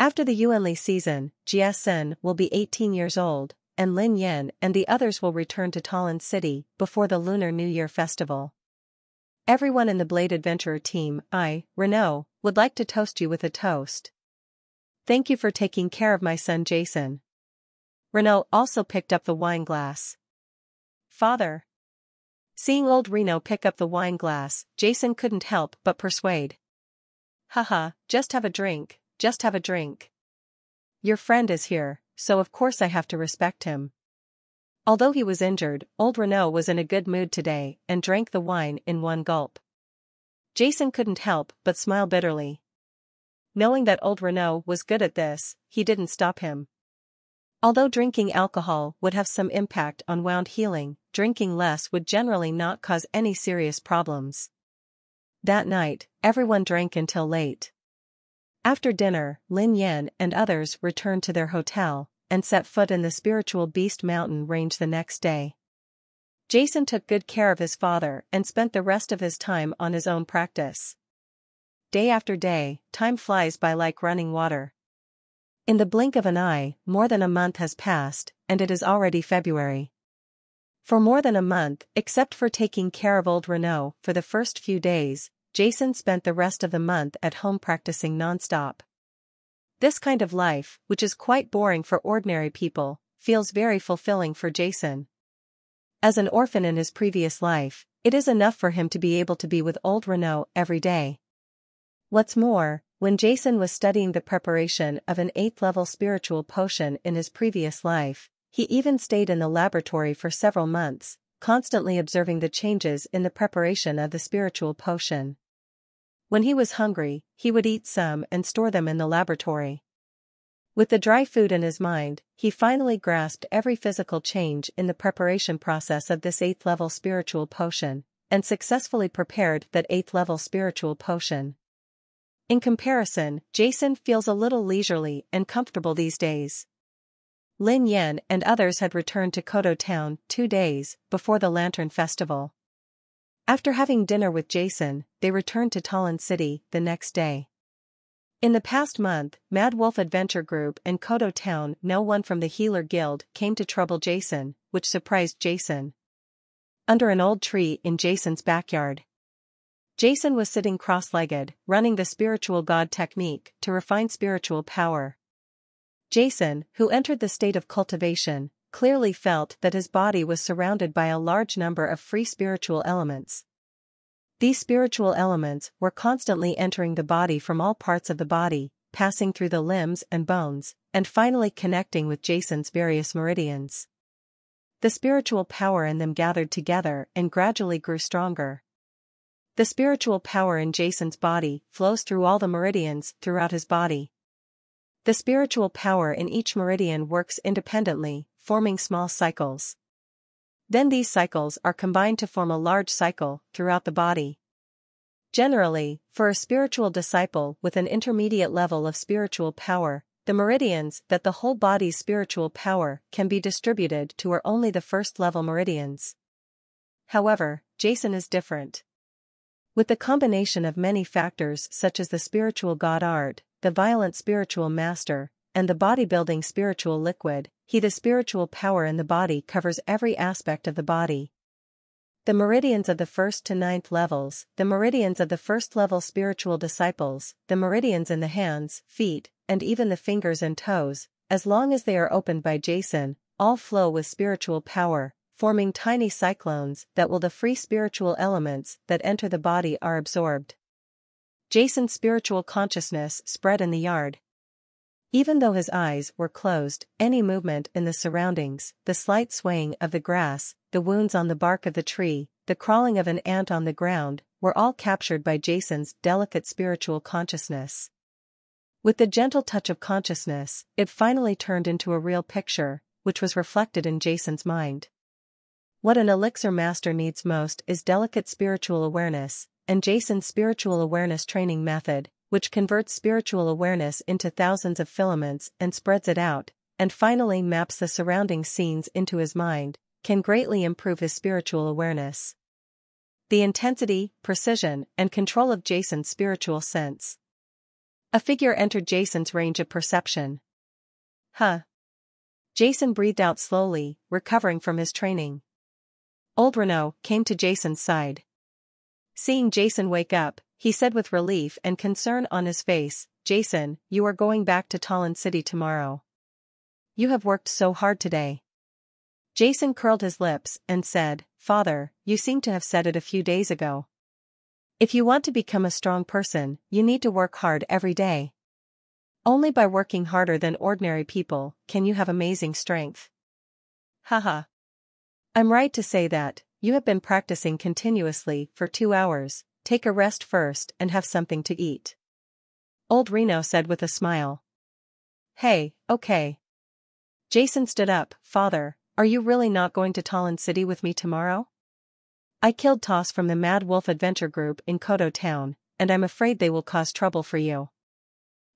After the Yuanli season, Jia Sen will be 18 years old, and Lin Yan and the others will return to Talon City before the Lunar New Year festival. Everyone in the Blade Adventurer team, I, Renault, would like to toast you with a toast. Thank you for taking care of my son Jason. Renault also picked up the wine glass. Father. Seeing old Reno pick up the wine glass, Jason couldn't help but persuade. Haha, just have a drink, just have a drink. Your friend is here, so of course I have to respect him. Although he was injured, old Renault was in a good mood today and drank the wine in one gulp. Jason couldn't help but smile bitterly. Knowing that old Renault was good at this, he didn't stop him. Although drinking alcohol would have some impact on wound healing, drinking less would generally not cause any serious problems. That night, everyone drank until late. After dinner, Lin Yan and others returned to their hotel and set foot in the spiritual beast mountain range the next day. Jason took good care of his father and spent the rest of his time on his own practice. Day after day, time flies by like running water. In the blink of an eye, more than a month has passed, and it is already February. For more than a month, except for taking care of old Renault for the first few days, Jason spent the rest of the month at home practicing nonstop. This kind of life, which is quite boring for ordinary people, feels very fulfilling for Jason. As an orphan in his previous life, it is enough for him to be able to be with old Renault every day. What's more, when Jason was studying the preparation of an 8th level spiritual potion in his previous life, he even stayed in the laboratory for several months, constantly observing the changes in the preparation of the spiritual potion. When he was hungry, he would eat some and store them in the laboratory. With the dry food in his mind, he finally grasped every physical change in the preparation process of this 8th level spiritual potion, and successfully prepared that 8th level spiritual potion. In comparison, Jason feels a little leisurely and comfortable these days. Lin Yan and others had returned to Kodo town two days before the Lantern Festival. After having dinner with Jason, they returned to Talon City the next day. In the past month, Mad Wolf Adventure Group and Kodo Town no one from the Healer Guild came to trouble Jason, which surprised Jason. Under an old tree in Jason's backyard. Jason was sitting cross-legged, running the spiritual god technique to refine spiritual power. Jason, who entered the state of cultivation, clearly felt that his body was surrounded by a large number of free spiritual elements. These spiritual elements were constantly entering the body from all parts of the body, passing through the limbs and bones, and finally connecting with Jason's various meridians. The spiritual power in them gathered together and gradually grew stronger. The spiritual power in Jason's body flows through all the meridians throughout his body. The spiritual power in each meridian works independently, forming small cycles. Then these cycles are combined to form a large cycle throughout the body. Generally, for a spiritual disciple with an intermediate level of spiritual power, the meridians that the whole body's spiritual power can be distributed to are only the first level meridians. However, Jason is different. With the combination of many factors such as the spiritual god art, the violent spiritual master, and the bodybuilding spiritual liquid, he the spiritual power in the body covers every aspect of the body. The meridians of the first to ninth levels, the meridians of the first level spiritual disciples, the meridians in the hands, feet, and even the fingers and toes, as long as they are opened by Jason, all flow with spiritual power, forming tiny cyclones that will the free spiritual elements that enter the body are absorbed. Jason's spiritual consciousness spread in the yard. Even though his eyes were closed, any movement in the surroundings, the slight swaying of the grass, the wounds on the bark of the tree, the crawling of an ant on the ground, were all captured by Jason's delicate spiritual consciousness. With the gentle touch of consciousness, it finally turned into a real picture, which was reflected in Jason's mind. What an elixir master needs most is delicate spiritual awareness, and Jason's spiritual awareness training method, which converts spiritual awareness into thousands of filaments and spreads it out, and finally maps the surrounding scenes into his mind, can greatly improve his spiritual awareness. The intensity, precision, and control of Jason's spiritual sense. A figure entered Jason's range of perception. Huh. Jason breathed out slowly, recovering from his training. Old Renault came to Jason's side. Seeing Jason wake up, he said with relief and concern on his face, Jason, you are going back to Talon City tomorrow. You have worked so hard today. Jason curled his lips and said, Father, you seem to have said it a few days ago. If you want to become a strong person, you need to work hard every day. Only by working harder than ordinary people can you have amazing strength. Haha. I'm right to say that, you have been practicing continuously for two hours, take a rest first and have something to eat. Old Reno said with a smile. Hey, okay. Jason stood up, Father, are you really not going to Talon City with me tomorrow? I killed Toss from the Mad Wolf Adventure Group in Kodo Town, and I'm afraid they will cause trouble for you.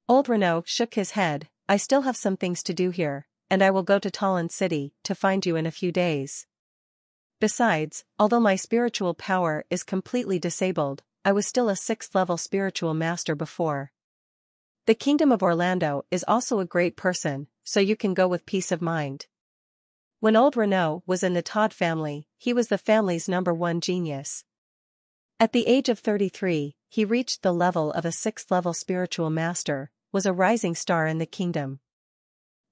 Old Renault shook his head, I still have some things to do here, and I will go to Talon City to find you in a few days. Besides, although my spiritual power is completely disabled, I was still a sixth-level spiritual master before. The Kingdom of Orlando is also a great person, so you can go with peace of mind. When old Renault was in the Todd family, he was the family's number one genius. At the age of 33, he reached the level of a sixth-level spiritual master, was a rising star in the kingdom.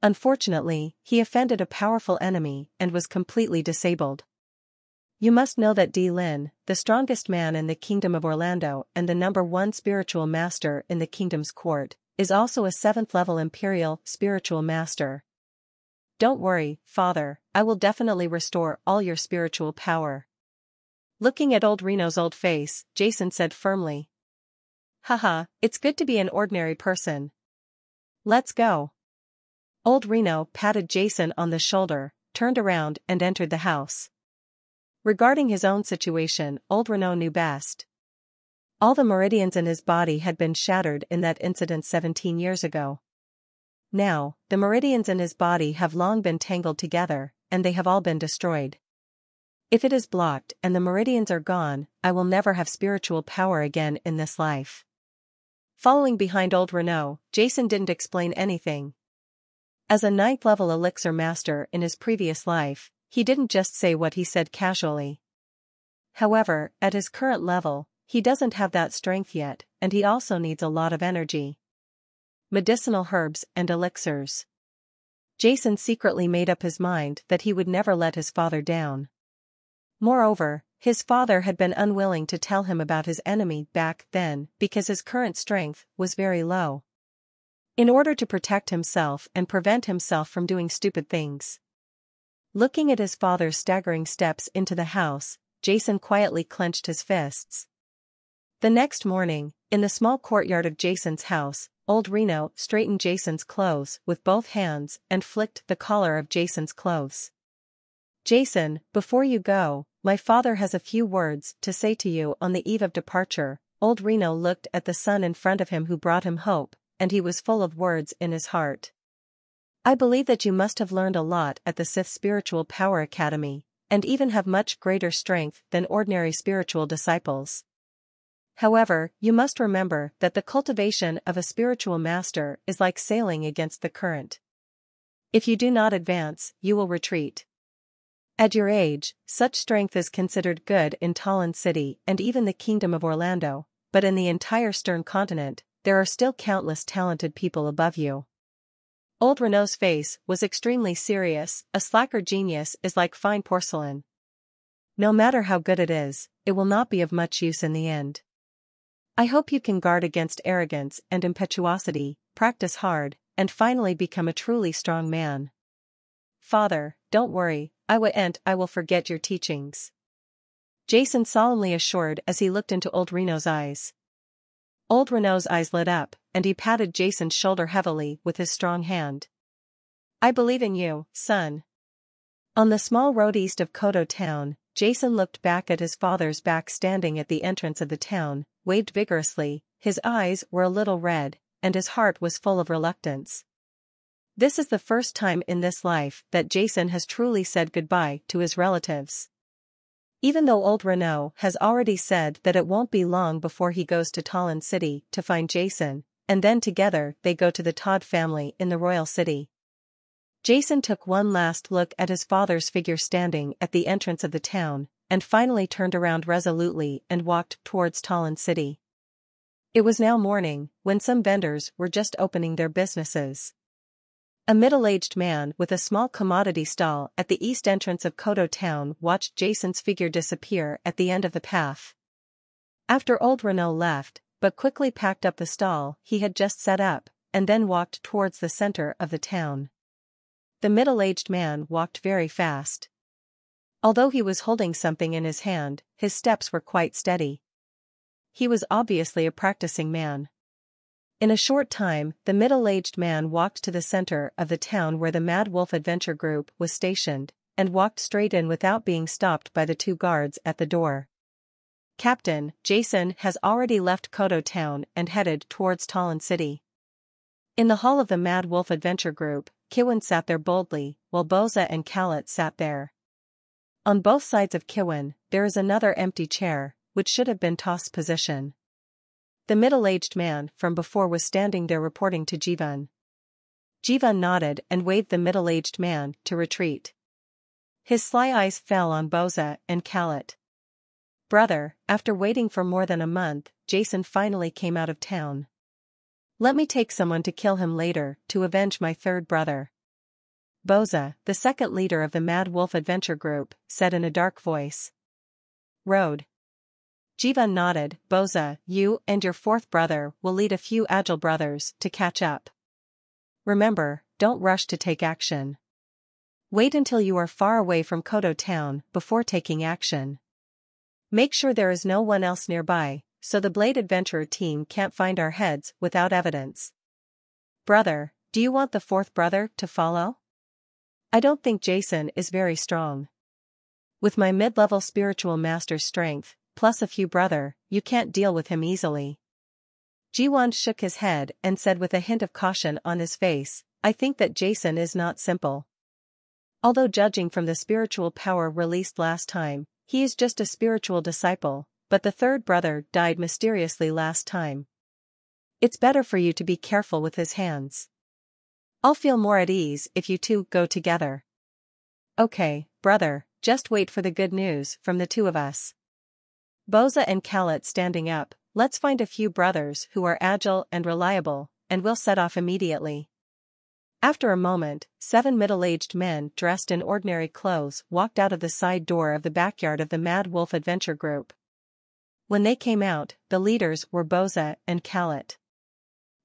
Unfortunately, he offended a powerful enemy and was completely disabled. You must know that D. Lin, the strongest man in the Kingdom of Orlando and the number one spiritual master in the Kingdom's court, is also a seventh-level Imperial spiritual master. Don't worry, Father, I will definitely restore all your spiritual power. Looking at old Reno's old face, Jason said firmly. Haha, it's good to be an ordinary person. Let's go. Old Reno patted Jason on the shoulder, turned around and entered the house. Regarding his own situation, old Renault knew best. All the meridians in his body had been shattered in that incident 17 years ago. Now, the meridians in his body have long been tangled together, and they have all been destroyed. If it is blocked and the meridians are gone, I will never have spiritual power again in this life. Following behind old Renault, Jason didn't explain anything. As a ninth level elixir master in his previous life, he didn't just say what he said casually. However, at his current level, he doesn't have that strength yet, and he also needs a lot of energy. Medicinal herbs and elixirs. Jason secretly made up his mind that he would never let his father down. Moreover, his father had been unwilling to tell him about his enemy back then because his current strength was very low. In order to protect himself and prevent himself from doing stupid things. Looking at his father's staggering steps into the house, Jason quietly clenched his fists. The next morning, in the small courtyard of Jason's house, old Reno straightened Jason's clothes with both hands and flicked the collar of Jason's clothes. Jason, before you go, my father has a few words to say to you on the eve of departure. Old Reno looked at the son in front of him who brought him hope, and he was full of words in his heart. I believe that you must have learned a lot at the Sith Spiritual Power Academy, and even have much greater strength than ordinary spiritual disciples. However, you must remember that the cultivation of a spiritual master is like sailing against the current. If you do not advance, you will retreat. At your age, such strength is considered good in Talon City and even the Kingdom of Orlando, but in the entire Stern continent, there are still countless talented people above you. Old Renault's face was extremely serious, a slacker genius is like fine porcelain. No matter how good it is, it will not be of much use in the end. I hope you can guard against arrogance and impetuosity, practice hard, and finally become a truly strong man. Father, don't worry, I will and I will forget your teachings. Jason solemnly assured as he looked into old Reno's eyes. Old Renault's eyes lit up, and he patted Jason's shoulder heavily with his strong hand. I believe in you, son. On the small road east of Kodo town, Jason looked back at his father's back standing at the entrance of the town, waved vigorously, his eyes were a little red, and his heart was full of reluctance. This is the first time in this life that Jason has truly said goodbye to his relatives. Even though old Renault has already said that it won't be long before he goes to Talon City to find Jason, and then together they go to the Todd family in the royal city. Jason took one last look at his father's figure standing at the entrance of the town, and finally turned around resolutely and walked towards Talon City. It was now morning, when some vendors were just opening their businesses. A middle-aged man with a small commodity stall at the east entrance of Kodo town watched Jason's figure disappear at the end of the path. After old Renault left, but quickly packed up the stall he had just set up, and then walked towards the center of the town. The middle-aged man walked very fast. Although he was holding something in his hand, his steps were quite steady. He was obviously a practicing man. In a short time, the middle-aged man walked to the center of the town where the Mad Wolf Adventure Group was stationed, and walked straight in without being stopped by the two guards at the door. Captain, Jason has already left Kodo town and headed towards Talon City. In the hall of the Mad Wolf Adventure Group, Kiwin sat there boldly, while Boza and Kalat sat there. On both sides of Kiwin, there is another empty chair, which should have been Toss' position. The middle-aged man from before was standing there reporting to Jivan. Jivan nodded and waved the middle-aged man to retreat. His sly eyes fell on Boza and Kalat. Brother, after waiting for more than a month, Jason finally came out of town. Let me take someone to kill him later, to avenge my third brother. Boza, the second leader of the Mad Wolf Adventure Group, said in a dark voice. Road. Jivan nodded, Boza, you and your fourth brother will lead a few agile brothers to catch up. Remember, don't rush to take action. Wait until you are far away from Kodo town before taking action. Make sure there is no one else nearby, so the Blade Adventurer team can't find our heads without evidence. Brother, do you want the fourth brother to follow? I don't think Jason is very strong. With my mid-level spiritual master's strength, plus a few brother, you can't deal with him easily. Jiwan shook his head and said with a hint of caution on his face, I think that Jason is not simple. Although judging from the spiritual power released last time, he is just a spiritual disciple, but the third brother died mysteriously last time. It's better for you to be careful with his hands. I'll feel more at ease if you two go together. Okay, brother, just wait for the good news from the two of us. Boza and Kalat standing up, let's find a few brothers who are agile and reliable, and we'll set off immediately. After a moment, seven middle-aged men dressed in ordinary clothes walked out of the side door of the backyard of the Mad Wolf Adventure Group. When they came out, the leaders were Boza and Kalat.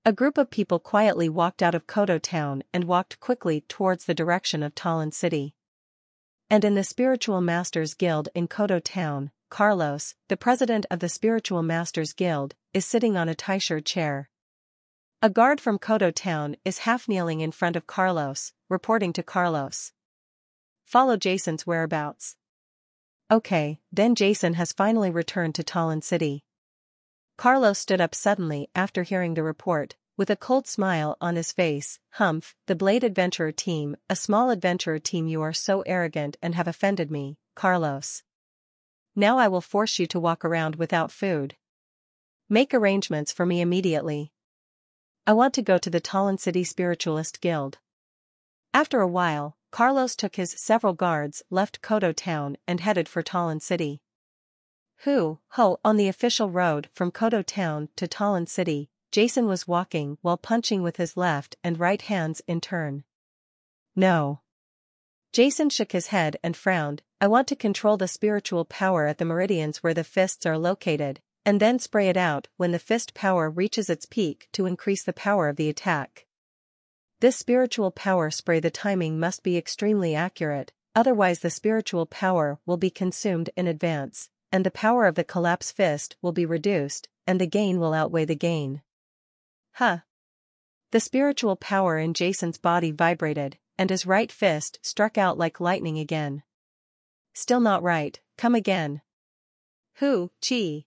A group of people quietly walked out of Kodo town and walked quickly towards the direction of Talon City. And in the Spiritual Masters Guild in Kodo town, Carlos, the president of the Spiritual Masters Guild, is sitting on a Taisher chair. A guard from Kodo town is half kneeling in front of Carlos, reporting to Carlos. Follow Jason's whereabouts. Okay, then Jason has finally returned to Talon City. Carlos stood up suddenly after hearing the report, with a cold smile on his face, Humph, the Blade Adventurer team, a small adventurer team you are so arrogant and have offended me, Carlos. Now I will force you to walk around without food. Make arrangements for me immediately. I want to go to the Talon City Spiritualist Guild. After a while, Carlos took his several guards, left Kodo town, and headed for Talon City. Who, ho, on the official road from Kodo town to Talon City, Jason was walking while punching with his left and right hands in turn. No. Jason shook his head and frowned, I want to control the spiritual power at the meridians where the fists are located, and then spray it out when the fist power reaches its peak to increase the power of the attack. This spiritual power spray the timing must be extremely accurate, otherwise the spiritual power will be consumed in advance, and the power of the collapse fist will be reduced, and the gain will outweigh the gain. Huh. The spiritual power in Jason's body vibrated, and his right fist struck out like lightning again. Still not right, come again. Who, chi,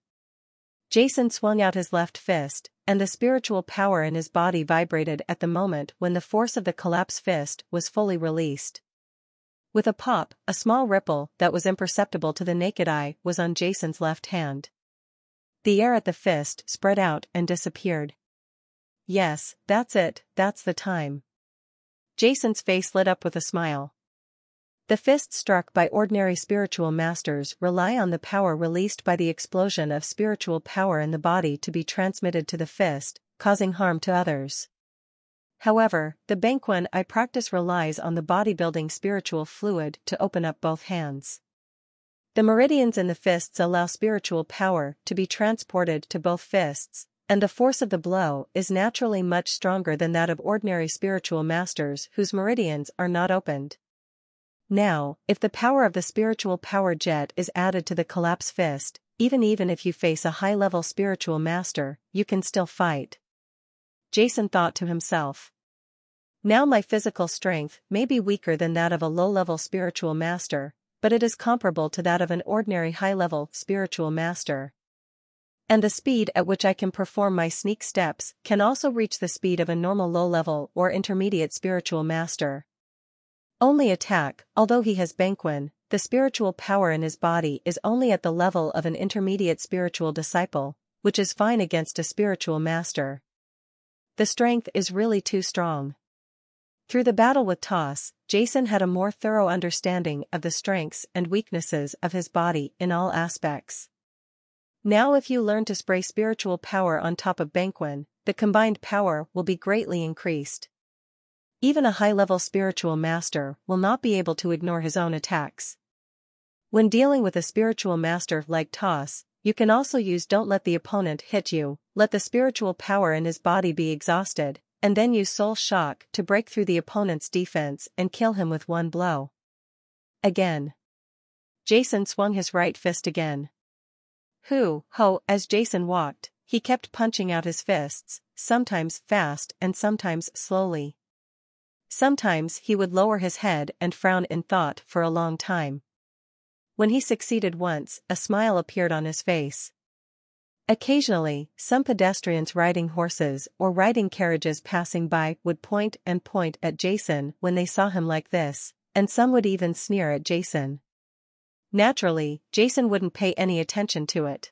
Jason swung out his left fist, and the spiritual power in his body vibrated at the moment when the force of the collapsed fist was fully released. With a pop, a small ripple that was imperceptible to the naked eye was on Jason's left hand. The air at the fist spread out and disappeared. Yes, that's it, that's the time. Jason's face lit up with a smile. The fists struck by ordinary spiritual masters rely on the power released by the explosion of spiritual power in the body to be transmitted to the fist, causing harm to others. However, the Bangwen I practice relies on the bodybuilding spiritual fluid to open up both hands. The meridians in the fists allow spiritual power to be transported to both fists, and the force of the blow is naturally much stronger than that of ordinary spiritual masters whose meridians are not opened. Now, if the power of the spiritual power jet is added to the collapse fist, even even if you face a high-level spiritual master, you can still fight. Jason thought to himself. Now my physical strength may be weaker than that of a low-level spiritual master, but it is comparable to that of an ordinary high-level spiritual master. And the speed at which I can perform my sneak steps can also reach the speed of a normal low-level or intermediate spiritual master. Only attack, although he has Bangwen, the spiritual power in his body is only at the level of an intermediate spiritual disciple, which is fine against a spiritual master. The strength is really too strong. Through the battle with Toss, Jason had a more thorough understanding of the strengths and weaknesses of his body in all aspects. Now if you learn to spray spiritual power on top of Bangwen, the combined power will be greatly increased. Even a high-level spiritual master will not be able to ignore his own attacks. When dealing with a spiritual master like Toss, you can also use don't let the opponent hit you, let the spiritual power in his body be exhausted, and then use soul shock to break through the opponent's defense and kill him with one blow. Again. Jason swung his right fist again. Who, ho, as Jason walked, he kept punching out his fists, sometimes fast and sometimes slowly. Sometimes he would lower his head and frown in thought for a long time. When he succeeded once, a smile appeared on his face. Occasionally, some pedestrians riding horses or riding carriages passing by would point and point at Jason when they saw him like this, and some would even sneer at Jason. Naturally, Jason wouldn't pay any attention to it.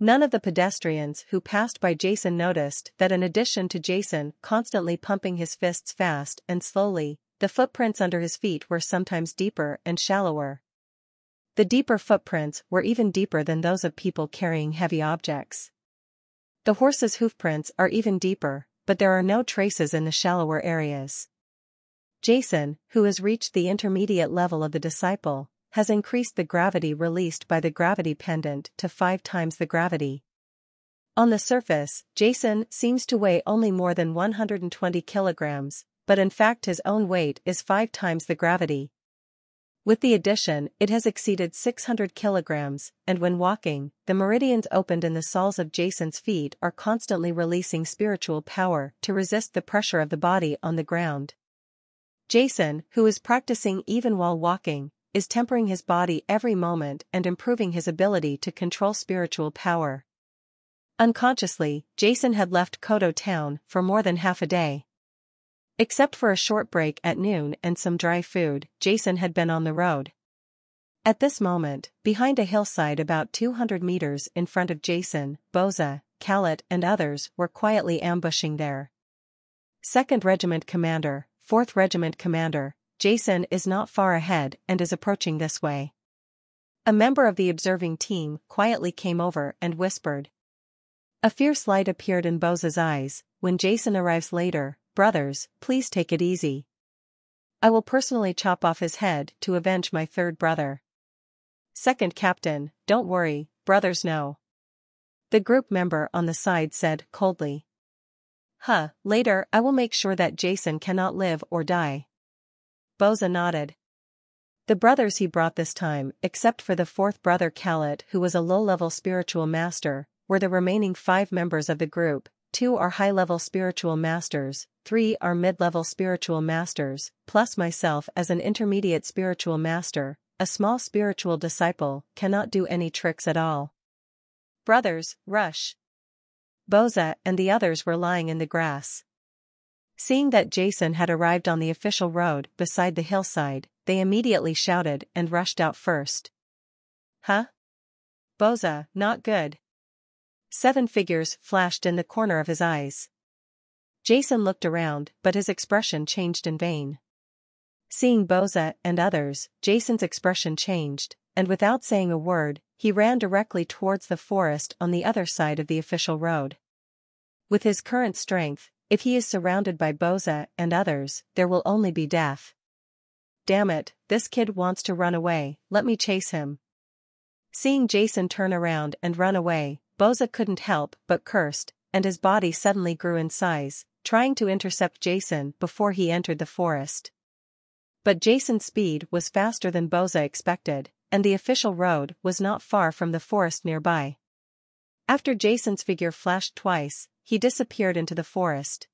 None of the pedestrians who passed by Jason noticed that in addition to Jason constantly pumping his fists fast and slowly, the footprints under his feet were sometimes deeper and shallower. The deeper footprints were even deeper than those of people carrying heavy objects. The horse's hoofprints are even deeper, but there are no traces in the shallower areas. Jason, who has reached the intermediate level of the disciple, has increased the gravity released by the gravity pendant to five times the gravity. On the surface, Jason seems to weigh only more than 120 kilograms, but in fact his own weight is five times the gravity. With the addition, it has exceeded 600 kilograms, and when walking, the meridians opened in the soles of Jason's feet are constantly releasing spiritual power to resist the pressure of the body on the ground. Jason, who is practicing even while walking, is tempering his body every moment and improving his ability to control spiritual power. Unconsciously, Jason had left Kodo town for more than half a day. Except for a short break at noon and some dry food, Jason had been on the road. At this moment, behind a hillside about 200 meters in front of Jason, Boza, Khaled and others were quietly ambushing there. 2nd Regiment Commander, 4th Regiment Commander, Jason is not far ahead and is approaching this way. A member of the observing team quietly came over and whispered. A fierce light appeared in Boza's eyes, when Jason arrives later, brothers, please take it easy. I will personally chop off his head to avenge my third brother. Second captain, don't worry, brothers know. The group member on the side said coldly. Huh, later I will make sure that Jason cannot live or die. Boza nodded. The brothers he brought this time, except for the fourth brother Khaled who was a low-level spiritual master, were the remaining five members of the group, two are high-level spiritual masters, three are mid-level spiritual masters, plus myself as an intermediate spiritual master, a small spiritual disciple, cannot do any tricks at all. Brothers, rush. Boza and the others were lying in the grass. Seeing that Jason had arrived on the official road beside the hillside, they immediately shouted and rushed out first. Huh? Boza, not good. Seven figures flashed in the corner of his eyes. Jason looked around, but his expression changed in vain. Seeing Boza and others, Jason's expression changed, and without saying a word, he ran directly towards the forest on the other side of the official road. With his current strength, if he is surrounded by Boza and others, there will only be death. Damn it, this kid wants to run away, let me chase him. Seeing Jason turn around and run away, Boza couldn't help but cursed, and his body suddenly grew in size, trying to intercept Jason before he entered the forest. But Jason's speed was faster than Boza expected, and the official road was not far from the forest nearby. After Jason's figure flashed twice, he disappeared into the forest.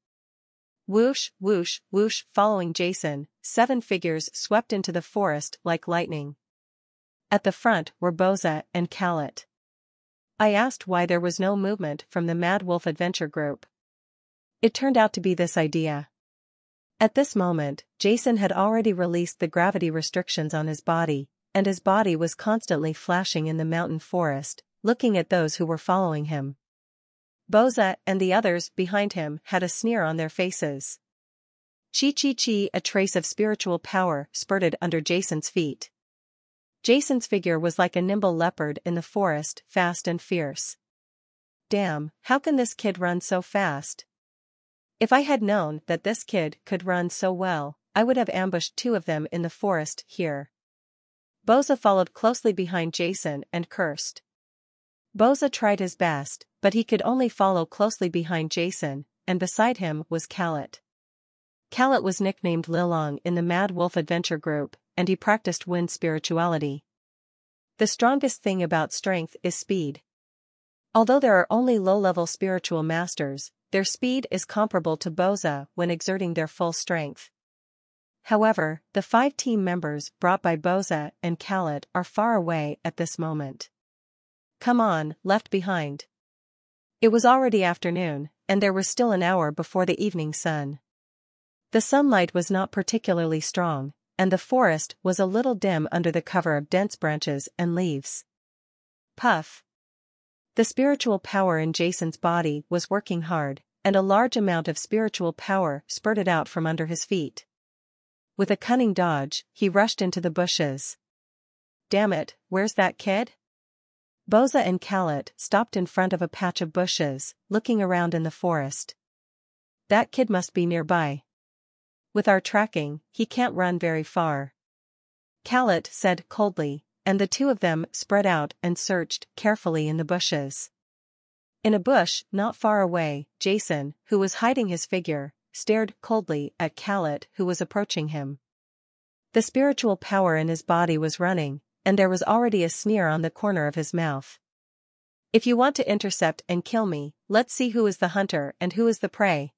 Whoosh, whoosh, whoosh, following Jason, seven figures swept into the forest like lightning. At the front were Boza and Khaled. I asked why there was no movement from the Mad Wolf Adventure Group. It turned out to be this idea. At this moment, Jason had already released the gravity restrictions on his body, and his body was constantly flashing in the mountain forest, looking at those who were following him. Boza and the others behind him had a sneer on their faces. Chi chi chi a trace of spiritual power spurted under Jason's feet. Jason's figure was like a nimble leopard in the forest, fast and fierce. Damn, how can this kid run so fast? If I had known that this kid could run so well, I would have ambushed two of them in the forest here. Boza followed closely behind Jason and cursed. Boza tried his best, but he could only follow closely behind Jason, and beside him was Khaled. Khaled was nicknamed Lilong in the Mad Wolf Adventure Group, and he practiced wind spirituality. The strongest thing about strength is speed. Although there are only low-level spiritual masters, their speed is comparable to Boza when exerting their full strength. However, the five team members brought by Boza and Khaled are far away at this moment. Come on, left behind. It was already afternoon, and there was still an hour before the evening sun. The sunlight was not particularly strong, and the forest was a little dim under the cover of dense branches and leaves. Puff. The spiritual power in Jason's body was working hard, and a large amount of spiritual power spurted out from under his feet. With a cunning dodge, he rushed into the bushes. Damn it, where's that kid? Boza and Khaled stopped in front of a patch of bushes, looking around in the forest. That kid must be nearby. With our tracking, he can't run very far. Khaled said coldly, and the two of them spread out and searched carefully in the bushes. In a bush not far away, Jason, who was hiding his figure, stared coldly at Khaled who was approaching him. The spiritual power in his body was running, and there was already a sneer on the corner of his mouth. If you want to intercept and kill me, let's see who is the hunter and who is the prey.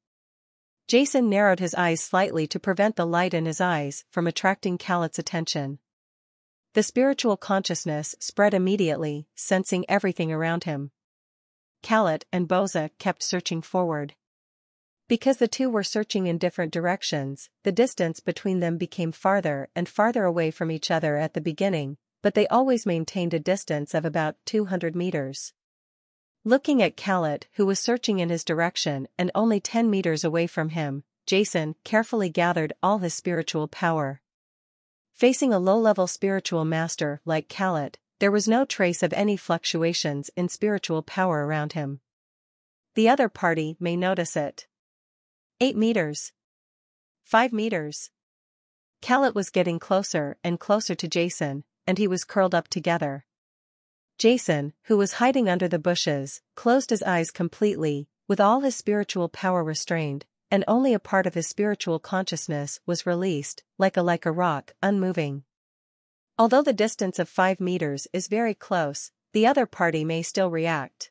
Jason narrowed his eyes slightly to prevent the light in his eyes from attracting Khaled's attention. The spiritual consciousness spread immediately, sensing everything around him. Khaled and Boza kept searching forward. Because the two were searching in different directions, the distance between them became farther and farther away from each other at the beginning, but they always maintained a distance of about 200 meters. Looking at Khaled who was searching in his direction and only 10 meters away from him, Jason carefully gathered all his spiritual power. Facing a low-level spiritual master like Khaled, there was no trace of any fluctuations in spiritual power around him. The other party may notice it. 8 meters. 5 meters. Khaled was getting closer and closer to Jason, and he was curled up together. Jason, who was hiding under the bushes, closed his eyes completely, with all his spiritual power restrained, and only a part of his spiritual consciousness was released, like a like a rock, unmoving. Although the distance of 5 meters is very close, the other party may still react.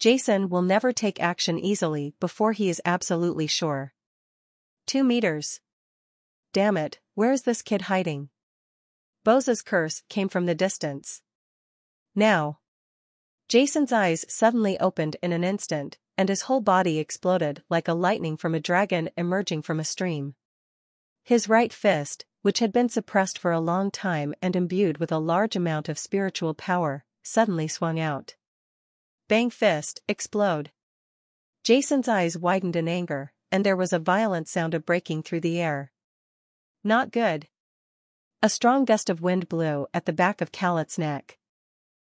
Jason will never take action easily before he is absolutely sure. 2 meters. Damn it, where is this kid hiding? Boza's curse came from the distance. Now. Jason's eyes suddenly opened in an instant, and his whole body exploded like a lightning from a dragon emerging from a stream. His right fist, which had been suppressed for a long time and imbued with a large amount of spiritual power, suddenly swung out. Bang fist, explode. Jason's eyes widened in anger, and there was a violent sound of breaking through the air. Not good. A strong gust of wind blew at the back of Khaled's neck.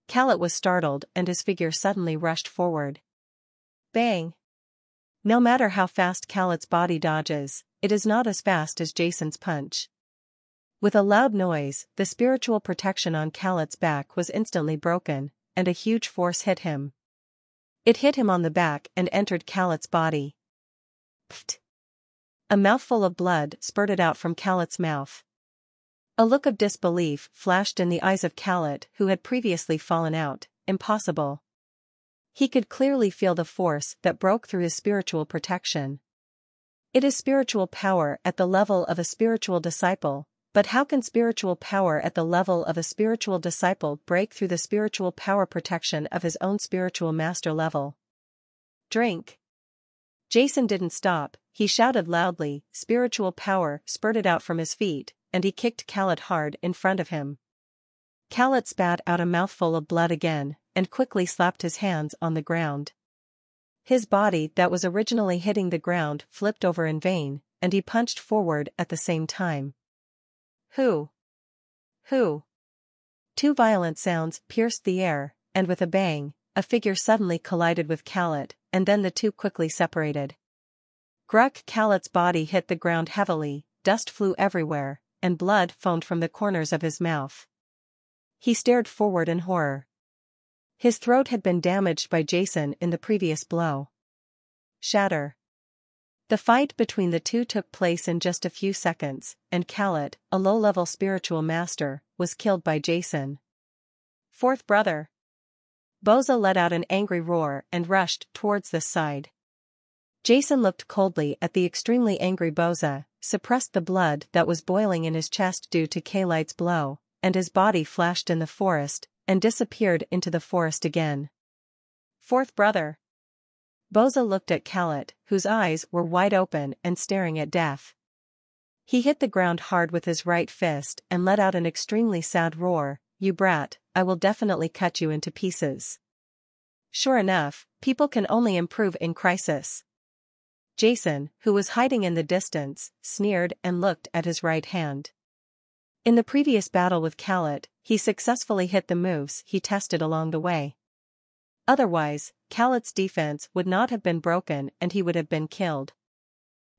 Khaled was startled and his figure suddenly rushed forward. Bang! No matter how fast Khaled's body dodges, it is not as fast as Jason's punch. With a loud noise, the spiritual protection on Khaled's back was instantly broken, and a huge force hit him. It hit him on the back and entered Khaled's body. Pfft! A mouthful of blood spurted out from Khaled's mouth. A look of disbelief flashed in the eyes of Khaled who had previously fallen out, impossible. He could clearly feel the force that broke through his spiritual protection. It is spiritual power at the level of a spiritual disciple, but how can spiritual power at the level of a spiritual disciple break through the spiritual power protection of his own spiritual master level? Drink. Jason didn't stop, he shouted loudly, spiritual power spurted out from his feet, and he kicked Khaled hard in front of him. Khaled spat out a mouthful of blood again, and quickly slapped his hands on the ground. His body that was originally hitting the ground flipped over in vain, and he punched forward at the same time. Who? Who? Two violent sounds pierced the air, and with a bang, a figure suddenly collided with Khaled, and then the two quickly separated. Gruck Khaled's body hit the ground heavily, dust flew everywhere, and blood foamed from the corners of his mouth. He stared forward in horror. His throat had been damaged by Jason in the previous blow. Shatter. The fight between the two took place in just a few seconds, and Khaled, a low-level spiritual master, was killed by Jason. Fourth brother. Boza let out an angry roar and rushed towards the side. Jason looked coldly at the extremely angry Boza, suppressed the blood that was boiling in his chest due to Khaled's blow, and his body flashed in the forest, and disappeared into the forest again. Fourth brother. Boza looked at Khaled, whose eyes were wide open and staring at death. He hit the ground hard with his right fist and let out an extremely sad roar, you brat, I will definitely cut you into pieces. Sure enough, people can only improve in crisis. Jason, who was hiding in the distance, sneered and looked at his right hand. In the previous battle with Khaled, he successfully hit the moves he tested along the way. Otherwise, Khaled's defense would not have been broken and he would have been killed.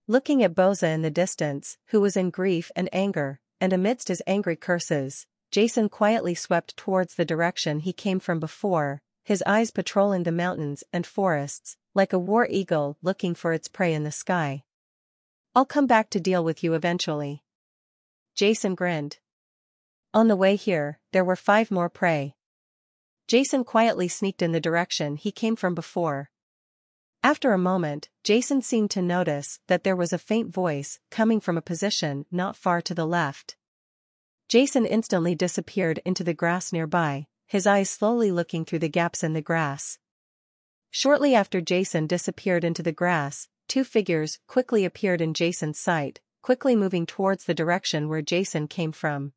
Looking at Boza in the distance, who was in grief and anger, and amidst his angry curses, Jason quietly swept towards the direction he came from before, his eyes patrolling the mountains and forests, like a war eagle looking for its prey in the sky. I'll come back to deal with you eventually. Jason grinned. On the way here, there were five more prey. Jason quietly sneaked in the direction he came from before. After a moment, Jason seemed to notice that there was a faint voice coming from a position not far to the left. Jason instantly disappeared into the grass nearby, his eyes slowly looking through the gaps in the grass. Shortly after Jason disappeared into the grass, two figures quickly appeared in Jason's sight, quickly moving towards the direction where Jason came from.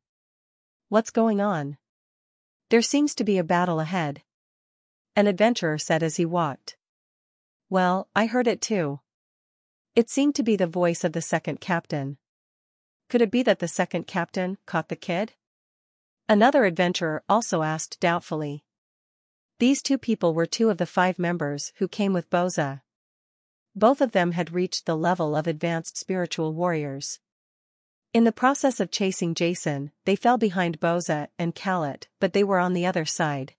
What's going on? There seems to be a battle ahead. An adventurer said as he walked. Well, I heard it too. It seemed to be the voice of the second captain. Could it be that the second captain caught the kid? Another adventurer also asked doubtfully. These two people were two of the five members who came with Boza. Both of them had reached the level of advanced spiritual warriors. In the process of chasing Jason, they fell behind Boza and Khaled, but they were on the other side.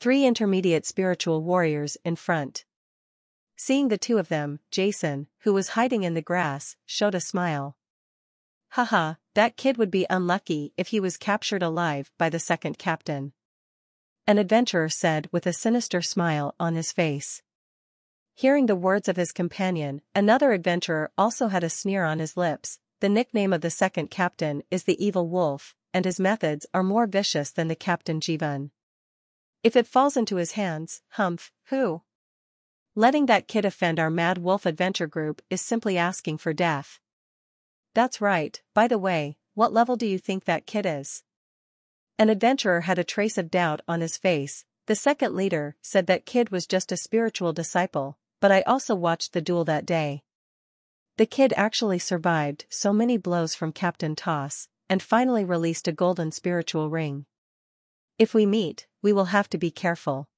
Three intermediate spiritual warriors in front. Seeing the two of them, Jason, who was hiding in the grass, showed a smile. Haha, that kid would be unlucky if he was captured alive by the second captain. An adventurer said with a sinister smile on his face. Hearing the words of his companion, another adventurer also had a sneer on his lips. The nickname of the second captain is the Evil Wolf, and his methods are more vicious than the Captain Jivan. If it falls into his hands, humph, who? Letting that kid offend our Mad Wolf adventure group is simply asking for death. That's right, by the way, what level do you think that kid is? An adventurer had a trace of doubt on his face, the second leader said that kid was just a spiritual disciple, but I also watched the duel that day. The kid actually survived so many blows from Captain Toss, and finally released a golden spiritual ring. If we meet, we will have to be careful.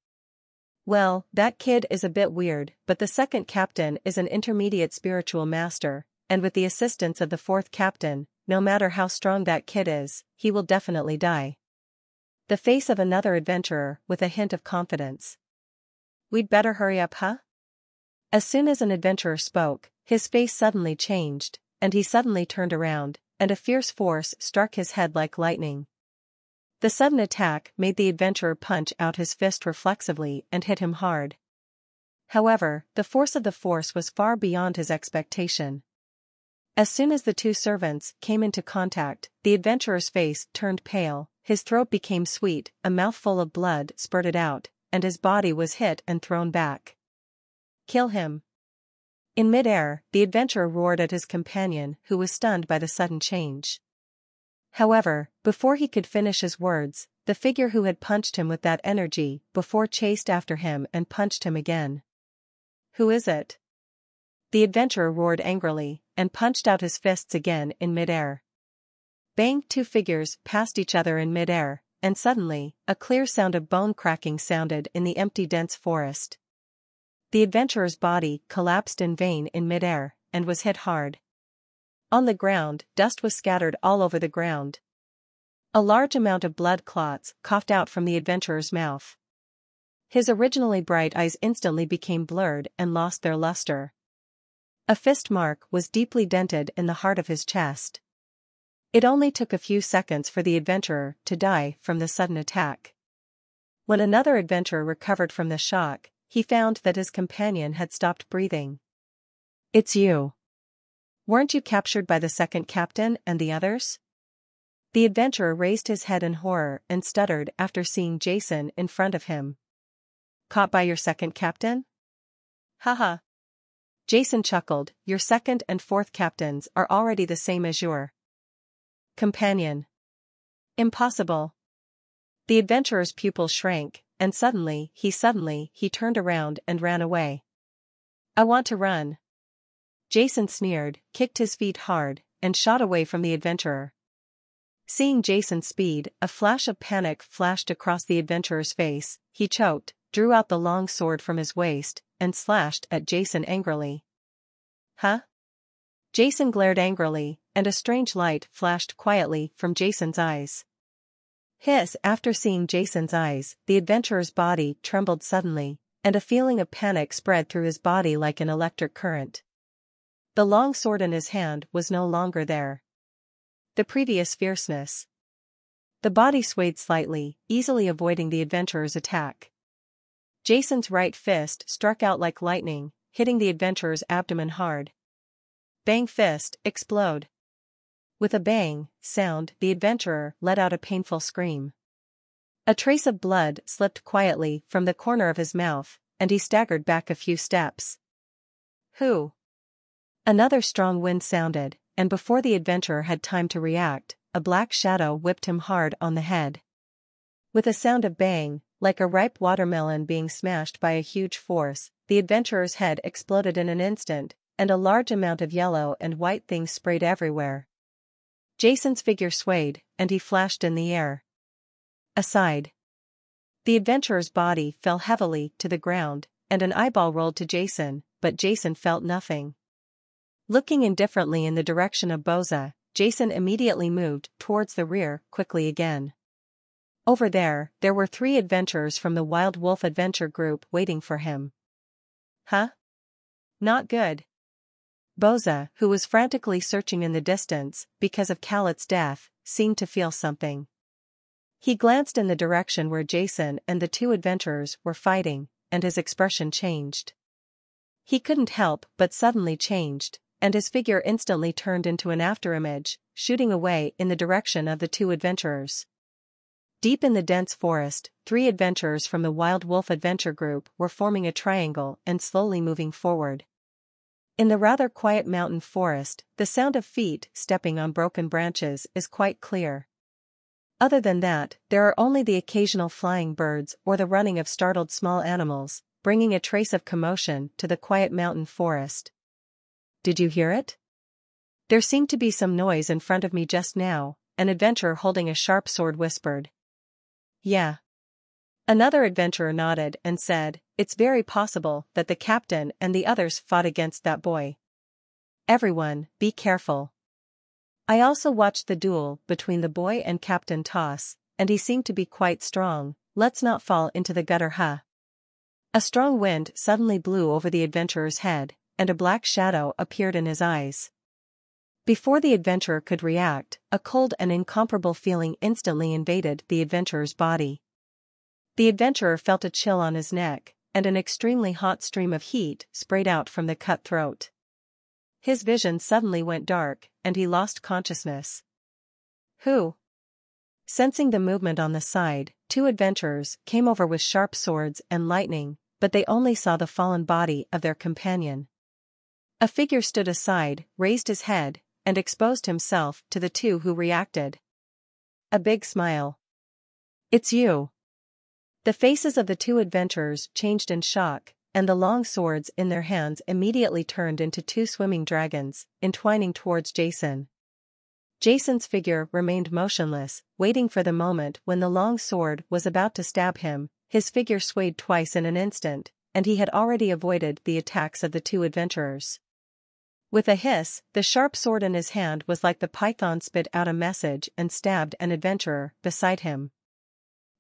Well, that kid is a bit weird, but the second captain is an intermediate spiritual master, and with the assistance of the fourth captain, no matter how strong that kid is, he will definitely die. The face of another adventurer with a hint of confidence. We'd better hurry up, huh? As soon as an adventurer spoke, his face suddenly changed, and he suddenly turned around, and a fierce force struck his head like lightning. The sudden attack made the adventurer punch out his fist reflexively and hit him hard. However, the force of the force was far beyond his expectation. As soon as the two servants came into contact, the adventurer's face turned pale, his throat became sweet, a mouthful of blood spurted out, and his body was hit and thrown back. Kill him. In midair, the adventurer roared at his companion who was stunned by the sudden change. However, before he could finish his words, the figure who had punched him with that energy before chased after him and punched him again. Who is it? The adventurer roared angrily, and punched out his fists again in midair. Bang two figures passed each other in midair, and suddenly, a clear sound of bone cracking sounded in the empty dense forest. The adventurer's body collapsed in vain in midair, and was hit hard. On the ground, dust was scattered all over the ground. A large amount of blood clots coughed out from the adventurer's mouth. His originally bright eyes instantly became blurred and lost their luster. A fist mark was deeply dented in the heart of his chest. It only took a few seconds for the adventurer to die from the sudden attack. When another adventurer recovered from the shock, he found that his companion had stopped breathing. It's you. Weren't you captured by the second captain and the others? The adventurer raised his head in horror and stuttered after seeing Jason in front of him. Caught by your second captain? Haha. Jason chuckled, your second and fourth captains are already the same as your companion. Impossible. The adventurer's pupils shrank, and suddenly, he suddenly, he turned around and ran away. I want to run. Jason sneered, kicked his feet hard, and shot away from the adventurer. Seeing Jason's speed, a flash of panic flashed across the adventurer's face, he choked, drew out the long sword from his waist, and slashed at Jason angrily. Huh? Jason glared angrily, and a strange light flashed quietly from Jason's eyes. Hiss after seeing Jason's eyes, the adventurer's body trembled suddenly, and a feeling of panic spread through his body like an electric current. The long sword in his hand was no longer there. The previous fierceness. The body swayed slightly, easily avoiding the adventurer's attack. Jason's right fist struck out like lightning, hitting the adventurer's abdomen hard. Bang fist, explode. With a bang, sound, the adventurer let out a painful scream. A trace of blood slipped quietly from the corner of his mouth, and he staggered back a few steps. Who? Another strong wind sounded, and before the adventurer had time to react, a black shadow whipped him hard on the head. With a sound of bang, like a ripe watermelon being smashed by a huge force, the adventurer's head exploded in an instant, and a large amount of yellow and white things sprayed everywhere. Jason's figure swayed, and he flashed in the air. Aside. The adventurer's body fell heavily to the ground, and an eyeball rolled to Jason, but Jason felt nothing. Looking indifferently in the direction of Boza, Jason immediately moved towards the rear quickly again. Over there, there were three adventurers from the Wild Wolf Adventure Group waiting for him. Huh? Not good. Boza, who was frantically searching in the distance, because of Khaled's death, seemed to feel something. He glanced in the direction where Jason and the two adventurers were fighting, and his expression changed. He couldn't help but suddenly changed, and his figure instantly turned into an afterimage, shooting away in the direction of the two adventurers. Deep in the dense forest, three adventurers from the Wild Wolf Adventure Group were forming a triangle and slowly moving forward. In the rather quiet mountain forest, the sound of feet stepping on broken branches is quite clear. Other than that, there are only the occasional flying birds or the running of startled small animals, bringing a trace of commotion to the quiet mountain forest. Did you hear it? There seemed to be some noise in front of me just now, an adventurer holding a sharp sword whispered. Yeah. Another adventurer nodded and said, It's very possible that the captain and the others fought against that boy. Everyone, be careful. I also watched the duel between the boy and Captain Toss, and he seemed to be quite strong, let's not fall into the gutter huh. A strong wind suddenly blew over the adventurer's head, and a black shadow appeared in his eyes. Before the adventurer could react, a cold and incomparable feeling instantly invaded the adventurer's body. The adventurer felt a chill on his neck, and an extremely hot stream of heat sprayed out from the cut throat. His vision suddenly went dark, and he lost consciousness. Who? Sensing the movement on the side, two adventurers came over with sharp swords and lightning, but they only saw the fallen body of their companion. A figure stood aside, raised his head, and exposed himself to the two who reacted. A big smile. It's you. The faces of the two adventurers changed in shock, and the long swords in their hands immediately turned into two swimming dragons, entwining towards Jason. Jason's figure remained motionless, waiting for the moment when the long sword was about to stab him, his figure swayed twice in an instant, and he had already avoided the attacks of the two adventurers. With a hiss, the sharp sword in his hand was like the python spit out a message and stabbed an adventurer beside him.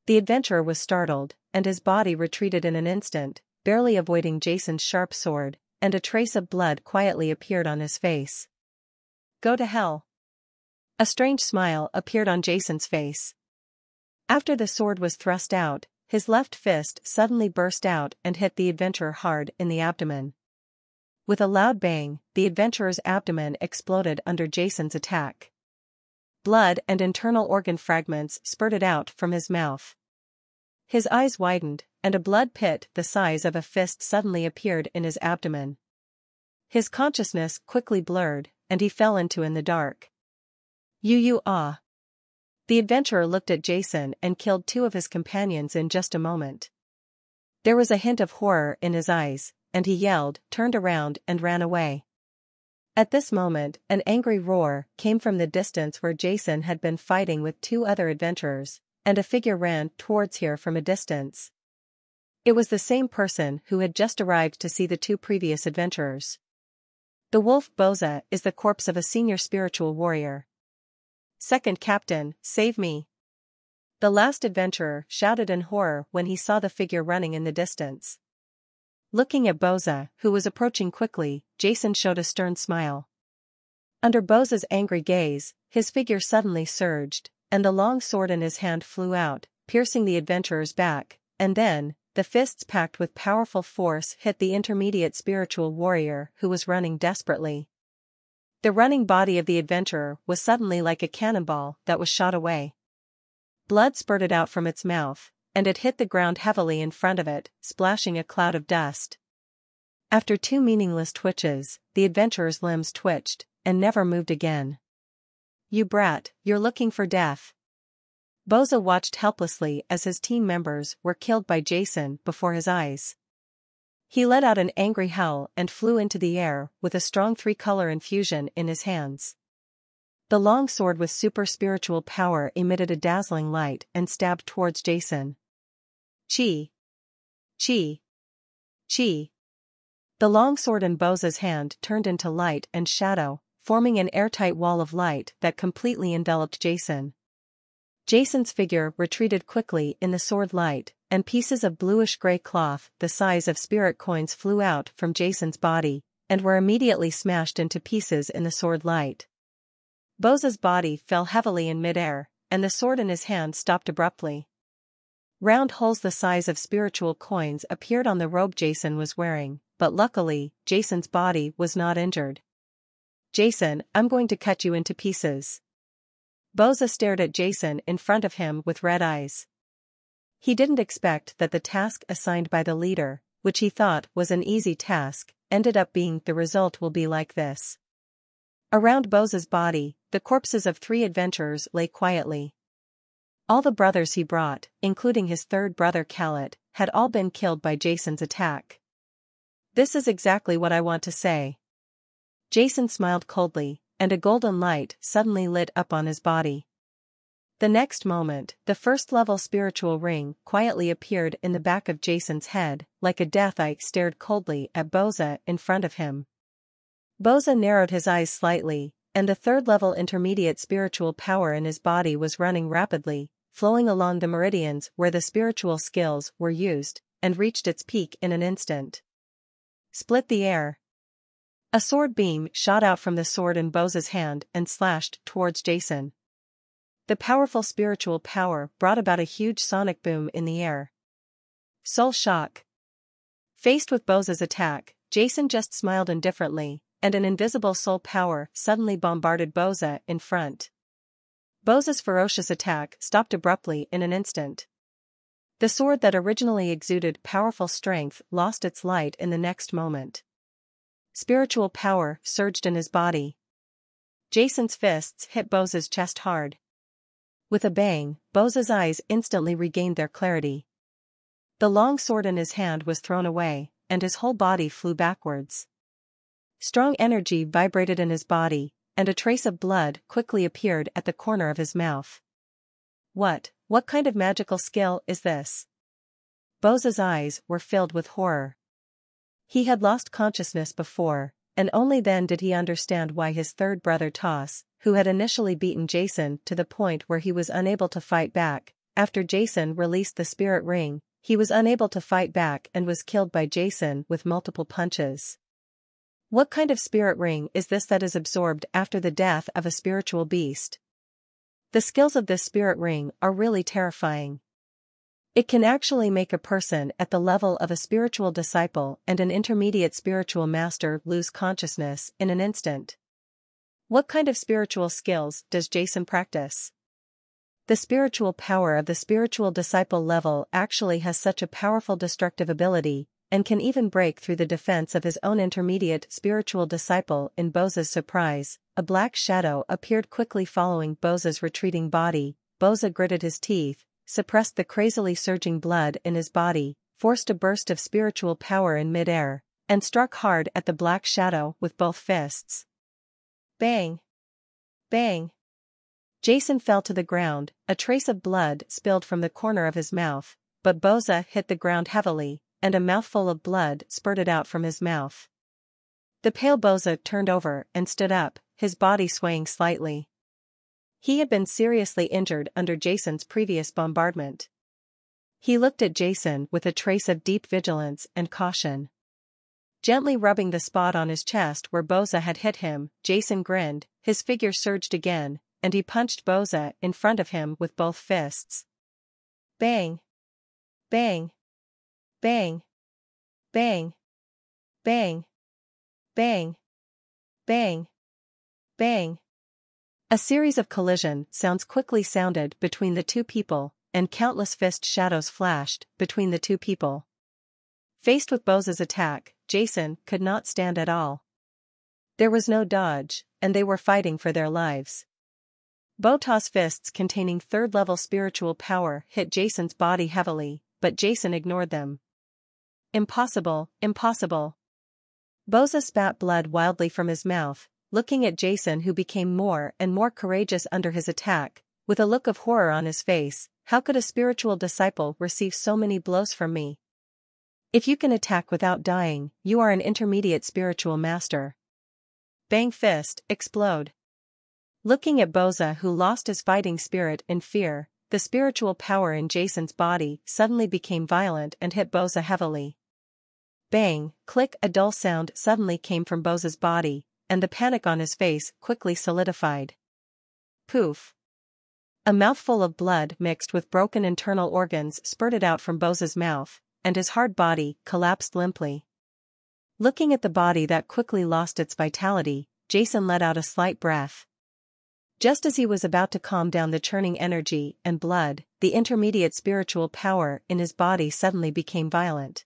The adventurer was startled, and his body retreated in an instant, barely avoiding Jason's sharp sword, and a trace of blood quietly appeared on his face. Go to hell. A strange smile appeared on Jason's face. After the sword was thrust out, his left fist suddenly burst out and hit the adventurer hard in the abdomen. With a loud bang, the adventurer's abdomen exploded under Jason's attack. Blood and internal organ fragments spurted out from his mouth. His eyes widened, and a blood pit the size of a fist suddenly appeared in his abdomen. His consciousness quickly blurred, and he fell into in the dark. You you ah. The adventurer looked at Jason and killed two of his companions in just a moment. There was a hint of horror in his eyes, and he yelled, turned around and ran away. At this moment, an angry roar came from the distance where Jason had been fighting with two other adventurers, and a figure ran towards here from a distance. It was the same person who had just arrived to see the two previous adventurers. The wolf Boza is the corpse of a senior spiritual warrior. Second captain, save me. The last adventurer shouted in horror when he saw the figure running in the distance. Looking at Boza, who was approaching quickly, Jason showed a stern smile. Under Boza's angry gaze, his figure suddenly surged, and the long sword in his hand flew out, piercing the adventurer's back, and then, the fists packed with powerful force hit the intermediate spiritual warrior who was running desperately. The running body of the adventurer was suddenly like a cannonball that was shot away. Blood spurted out from its mouth, and it hit the ground heavily in front of it, splashing a cloud of dust. After two meaningless twitches, the adventurer's limbs twitched, and never moved again. You brat, you're looking for death. Boza watched helplessly as his team members were killed by Jason before his eyes. He let out an angry howl and flew into the air with a strong three-color infusion in his hands. The long sword with super spiritual power emitted a dazzling light and stabbed towards Jason. Chi. Chi. Chi. The long sword in Boza's hand turned into light and shadow, forming an airtight wall of light that completely enveloped Jason. Jason's figure retreated quickly in the sword light, and pieces of bluish-gray cloth the size of spirit coins flew out from Jason's body, and were immediately smashed into pieces in the sword light. Boza's body fell heavily in midair, and the sword in his hand stopped abruptly. Round holes the size of spiritual coins appeared on the robe Jason was wearing, but luckily, Jason's body was not injured. Jason, I'm going to cut you into pieces. Boza stared at Jason in front of him with red eyes. He didn't expect that the task assigned by the leader, which he thought was an easy task, ended up being the result will be like this. Around Boza's body, the corpses of three adventurers lay quietly. All the brothers he brought, including his third brother Khaled, had all been killed by Jason's attack. This is exactly what I want to say. Jason smiled coldly, and a golden light suddenly lit up on his body. The next moment, the first-level spiritual ring quietly appeared in the back of Jason's head, like a death eye stared coldly at Boza in front of him. Boza narrowed his eyes slightly, and the third-level intermediate spiritual power in his body was running rapidly, flowing along the meridians where the spiritual skills were used, and reached its peak in an instant. Split the air, a sword beam shot out from the sword in Boza's hand and slashed towards Jason. The powerful spiritual power brought about a huge sonic boom in the air. Soul shock. Faced with Boza's attack, Jason just smiled indifferently, and an invisible soul power suddenly bombarded Boza in front. Boza's ferocious attack stopped abruptly in an instant. The sword that originally exuded powerful strength lost its light in the next moment. Spiritual power surged in his body. Jason's fists hit Boza's chest hard. With a bang, Boza's eyes instantly regained their clarity. The long sword in his hand was thrown away, and his whole body flew backwards. Strong energy vibrated in his body, and a trace of blood quickly appeared at the corner of his mouth. What, what kind of magical skill is this? Boza's eyes were filled with horror. He had lost consciousness before, and only then did he understand why his third brother Toss, who had initially beaten Jason to the point where he was unable to fight back, after Jason released the spirit ring, he was unable to fight back and was killed by Jason with multiple punches. What kind of spirit ring is this that is absorbed after the death of a spiritual beast? The skills of this spirit ring are really terrifying. It can actually make a person at the level of a spiritual disciple and an intermediate spiritual master lose consciousness in an instant. What kind of spiritual skills does Jason practice? The spiritual power of the spiritual disciple level actually has such a powerful destructive ability, and can even break through the defense of his own intermediate spiritual disciple in Boza's surprise. A black shadow appeared quickly following Boza's retreating body. Boza gritted his teeth, suppressed the crazily surging blood in his body, forced a burst of spiritual power in midair, and struck hard at the black shadow with both fists. Bang! Bang! Jason fell to the ground, a trace of blood spilled from the corner of his mouth, but Boza hit the ground heavily, and a mouthful of blood spurted out from his mouth. The pale Boza turned over and stood up, his body swaying slightly. He had been seriously injured under Jason's previous bombardment. He looked at Jason with a trace of deep vigilance and caution. Gently rubbing the spot on his chest where Boza had hit him, Jason grinned, his figure surged again, and he punched Boza in front of him with both fists. Bang! Bang! Bang! Bang! Bang! Bang! Bang! Bang! A series of collision sounds quickly sounded between the two people, and countless fist shadows flashed between the two people. Faced with Boza's attack, Jason could not stand at all. There was no dodge, and they were fighting for their lives. Boza's fists containing third-level spiritual power hit Jason's body heavily, but Jason ignored them. Impossible, impossible. Boza spat blood wildly from his mouth, looking at Jason who became more and more courageous under his attack, with a look of horror on his face, how could a spiritual disciple receive so many blows from me? If you can attack without dying, you are an intermediate spiritual master. Bang fist, explode. Looking at Boza who lost his fighting spirit in fear, the spiritual power in Jason's body suddenly became violent and hit Boza heavily. Bang, click a dull sound suddenly came from Boza's body, and the panic on his face quickly solidified. Poof. A mouthful of blood mixed with broken internal organs spurted out from Boza's mouth, and his hard body collapsed limply. Looking at the body that quickly lost its vitality, Jason let out a slight breath. Just as he was about to calm down the churning energy and blood, the intermediate spiritual power in his body suddenly became violent.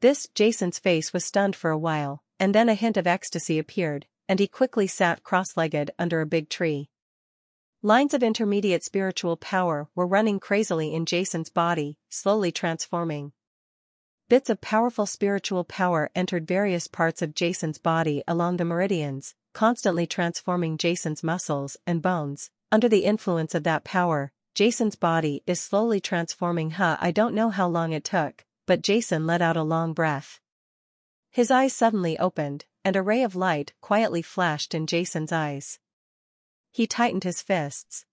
This, Jason's face was stunned for a while, and then a hint of ecstasy appeared, and he quickly sat cross-legged under a big tree. Lines of intermediate spiritual power were running crazily in Jason's body, slowly transforming. Bits of powerful spiritual power entered various parts of Jason's body along the meridians, constantly transforming Jason's muscles and bones. Under the influence of that power, Jason's body is slowly transforming huh I don't know how long it took, but Jason let out a long breath. His eyes suddenly opened, and a ray of light quietly flashed in Jason's eyes. He tightened his fists.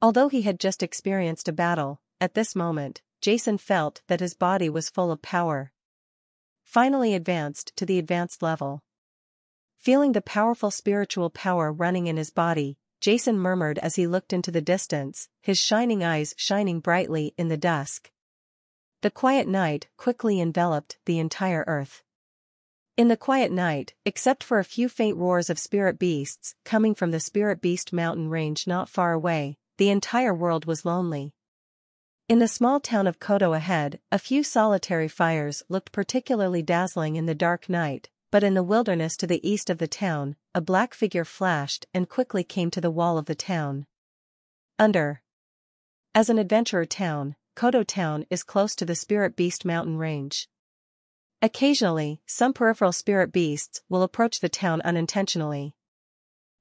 Although he had just experienced a battle, at this moment, Jason felt that his body was full of power. Finally advanced to the advanced level. Feeling the powerful spiritual power running in his body, Jason murmured as he looked into the distance, his shining eyes shining brightly in the dusk. The quiet night quickly enveloped the entire earth. In the quiet night, except for a few faint roars of spirit beasts coming from the spirit beast mountain range not far away, the entire world was lonely. In the small town of Kodo ahead, a few solitary fires looked particularly dazzling in the dark night, but in the wilderness to the east of the town, a black figure flashed and quickly came to the wall of the town. Under. As an adventurer town, Kodo town is close to the Spirit Beast mountain range. Occasionally, some peripheral spirit beasts will approach the town unintentionally.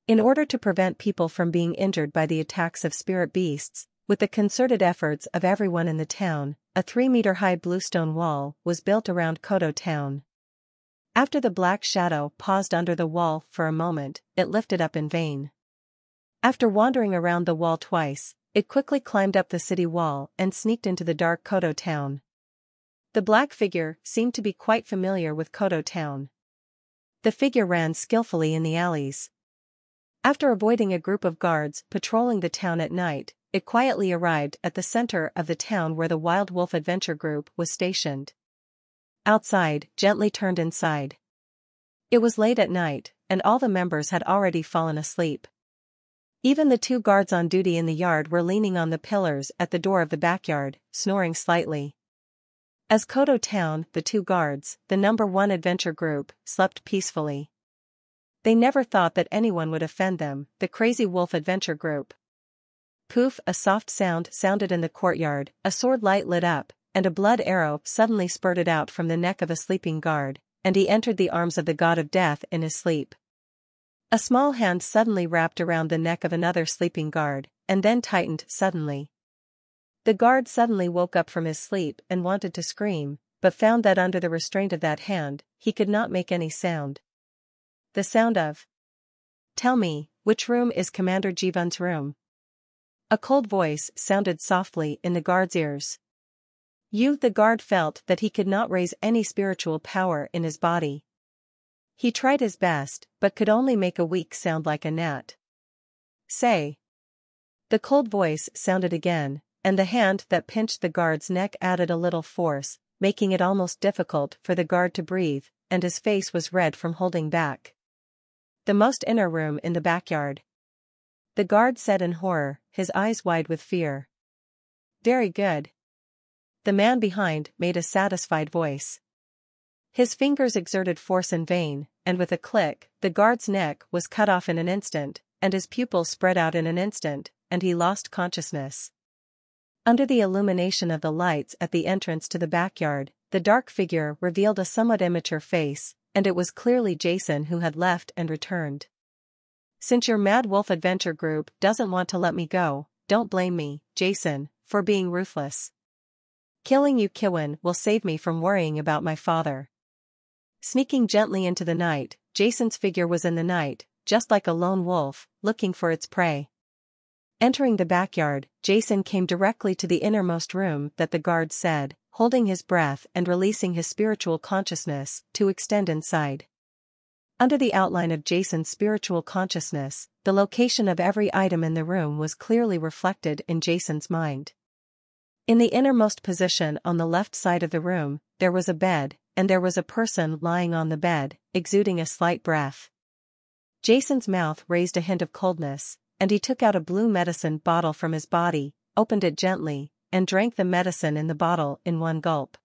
In order to prevent people from being injured by the attacks of spirit beasts, with the concerted efforts of everyone in the town, a three-meter-high bluestone wall was built around Kodo town. After the black shadow paused under the wall for a moment, it lifted up in vain. After wandering around the wall twice, it quickly climbed up the city wall and sneaked into the dark Kodo town. The black figure seemed to be quite familiar with Kodo town. The figure ran skillfully in the alleys. After avoiding a group of guards patrolling the town at night, it quietly arrived at the center of the town where the Wild Wolf Adventure Group was stationed. Outside, gently turned inside. It was late at night, and all the members had already fallen asleep. Even the two guards on duty in the yard were leaning on the pillars at the door of the backyard, snoring slightly. As Kodo Town, the two guards, the number one adventure group, slept peacefully. They never thought that anyone would offend them, the Crazy Wolf Adventure Group. Poof, a soft sound sounded in the courtyard, a sword light lit up, and a blood arrow suddenly spurted out from the neck of a sleeping guard, and he entered the arms of the god of death in his sleep. A small hand suddenly wrapped around the neck of another sleeping guard, and then tightened suddenly. The guard suddenly woke up from his sleep and wanted to scream, but found that under the restraint of that hand, he could not make any sound. The sound of. Tell me, which room is Commander Jivan's room? A cold voice sounded softly in the guard's ears. You the guard felt that he could not raise any spiritual power in his body. He tried his best, but could only make a weak sound like a gnat. Say. The cold voice sounded again, and the hand that pinched the guard's neck added a little force, making it almost difficult for the guard to breathe, and his face was red from holding back. The most inner room in the backyard. The guard said in horror, his eyes wide with fear. Very good. The man behind made a satisfied voice. His fingers exerted force in vain, and with a click, the guard's neck was cut off in an instant, and his pupils spread out in an instant, and he lost consciousness. Under the illumination of the lights at the entrance to the backyard, the dark figure revealed a somewhat immature face, and it was clearly Jason who had left and returned. Since your Mad Wolf Adventure Group doesn't want to let me go, don't blame me, Jason, for being ruthless. Killing you Kiwin will save me from worrying about my father. Sneaking gently into the night, Jason's figure was in the night, just like a lone wolf, looking for its prey. Entering the backyard, Jason came directly to the innermost room that the guard said, holding his breath and releasing his spiritual consciousness to extend inside. Under the outline of Jason's spiritual consciousness, the location of every item in the room was clearly reflected in Jason's mind. In the innermost position on the left side of the room, there was a bed, and there was a person lying on the bed, exuding a slight breath. Jason's mouth raised a hint of coldness, and he took out a blue medicine bottle from his body, opened it gently, and drank the medicine in the bottle in one gulp.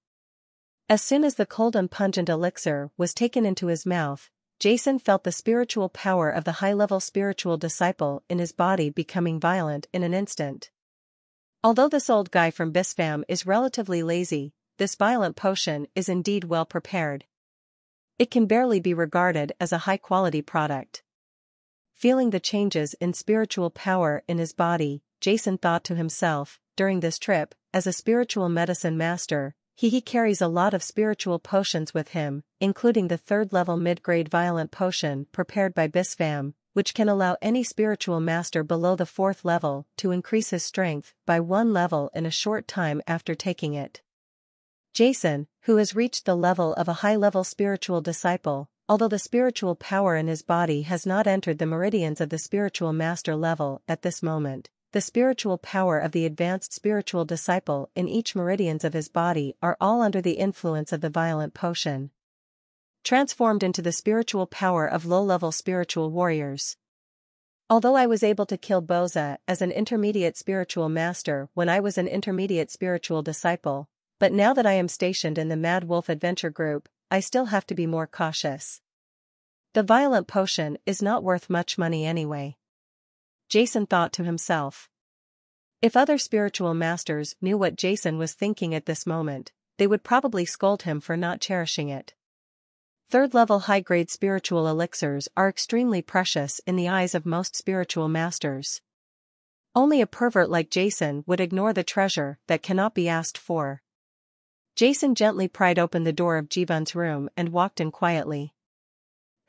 As soon as the cold and pungent elixir was taken into his mouth, Jason felt the spiritual power of the high-level spiritual disciple in his body becoming violent in an instant. Although this old guy from Bispham is relatively lazy, this violent potion is indeed well prepared. It can barely be regarded as a high-quality product. Feeling the changes in spiritual power in his body, Jason thought to himself, during this trip, as a spiritual medicine master, he, he carries a lot of spiritual potions with him, including the third-level mid-grade violent potion prepared by Bispham, which can allow any spiritual master below the fourth level to increase his strength by one level in a short time after taking it. Jason, who has reached the level of a high-level spiritual disciple, although the spiritual power in his body has not entered the meridians of the spiritual master level at this moment, the spiritual power of the advanced spiritual disciple in each meridians of his body are all under the influence of the violent potion. Transformed into the spiritual power of low-level spiritual warriors. Although I was able to kill Boza as an intermediate spiritual master when I was an intermediate spiritual disciple, but now that I am stationed in the Mad Wolf Adventure Group, I still have to be more cautious. The violent potion is not worth much money anyway. Jason thought to himself. If other spiritual masters knew what Jason was thinking at this moment, they would probably scold him for not cherishing it. Third-level high-grade spiritual elixirs are extremely precious in the eyes of most spiritual masters. Only a pervert like Jason would ignore the treasure that cannot be asked for. Jason gently pried open the door of Jivan's room and walked in quietly.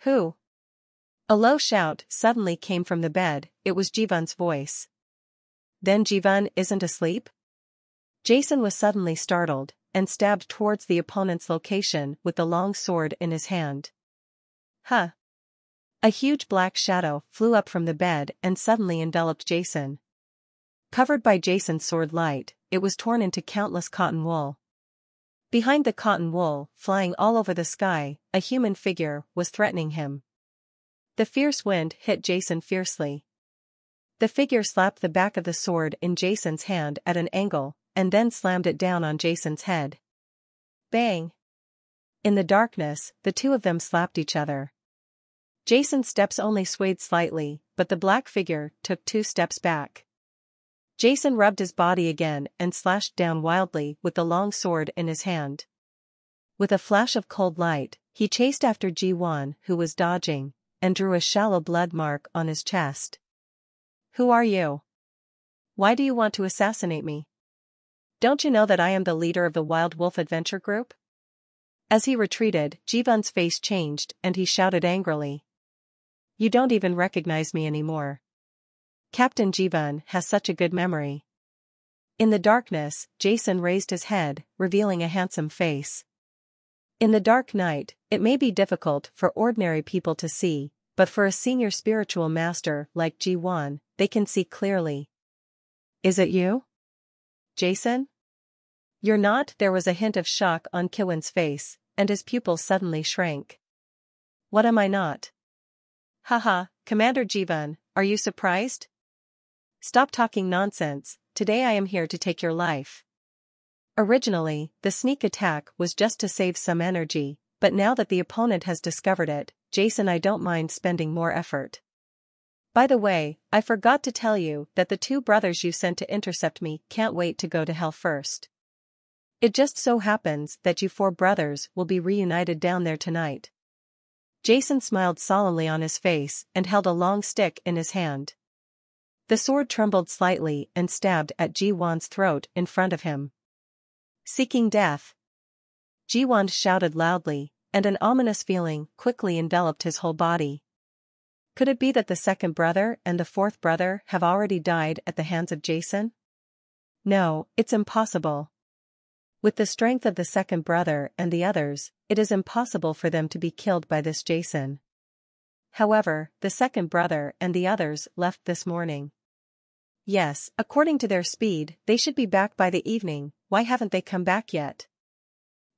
Who? A low shout suddenly came from the bed, it was Jivan's voice. Then Jivan isn't asleep? Jason was suddenly startled, and stabbed towards the opponent's location with the long sword in his hand. Huh. A huge black shadow flew up from the bed and suddenly enveloped Jason. Covered by Jason's sword light, it was torn into countless cotton wool. Behind the cotton wool, flying all over the sky, a human figure was threatening him. The fierce wind hit Jason fiercely. The figure slapped the back of the sword in Jason's hand at an angle, and then slammed it down on Jason's head. Bang! In the darkness, the two of them slapped each other. Jason's steps only swayed slightly, but the black figure took two steps back. Jason rubbed his body again and slashed down wildly with the long sword in his hand. With a flash of cold light, he chased after Ji-won who was dodging, and drew a shallow blood mark on his chest. Who are you? Why do you want to assassinate me? Don't you know that I am the leader of the Wild Wolf Adventure Group? As he retreated, Jivan's face changed and he shouted angrily. You don't even recognize me anymore. Captain Jivan has such a good memory. In the darkness, Jason raised his head, revealing a handsome face. In the dark night, it may be difficult for ordinary people to see, but for a senior spiritual master like Ji-won, they can see clearly. Is it you? Jason? You're not, there was a hint of shock on Kiwin's face, and his pupils suddenly shrank. What am I not? Haha, Commander Jivan, are you surprised? Stop talking nonsense, today I am here to take your life. Originally, the sneak attack was just to save some energy, but now that the opponent has discovered it, Jason I don't mind spending more effort. By the way, I forgot to tell you that the two brothers you sent to intercept me can't wait to go to hell first. It just so happens that you four brothers will be reunited down there tonight. Jason smiled solemnly on his face and held a long stick in his hand. The sword trembled slightly and stabbed at Ji-won's throat in front of him. Seeking death. Ji-won shouted loudly, and an ominous feeling quickly enveloped his whole body. Could it be that the second brother and the fourth brother have already died at the hands of Jason? No, it's impossible. With the strength of the second brother and the others, it is impossible for them to be killed by this Jason. However, the second brother and the others left this morning. Yes, according to their speed, they should be back by the evening, why haven't they come back yet?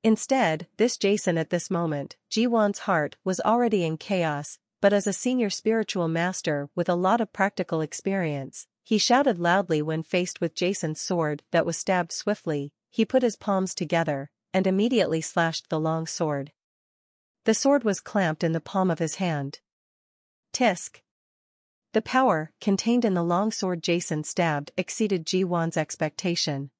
Instead, this Jason at this moment, Ji-won's heart was already in chaos, but as a senior spiritual master with a lot of practical experience, he shouted loudly when faced with Jason's sword that was stabbed swiftly, he put his palms together, and immediately slashed the long sword. The sword was clamped in the palm of his hand. Tisk. The power, contained in the long sword Jason stabbed exceeded Jivan's expectation.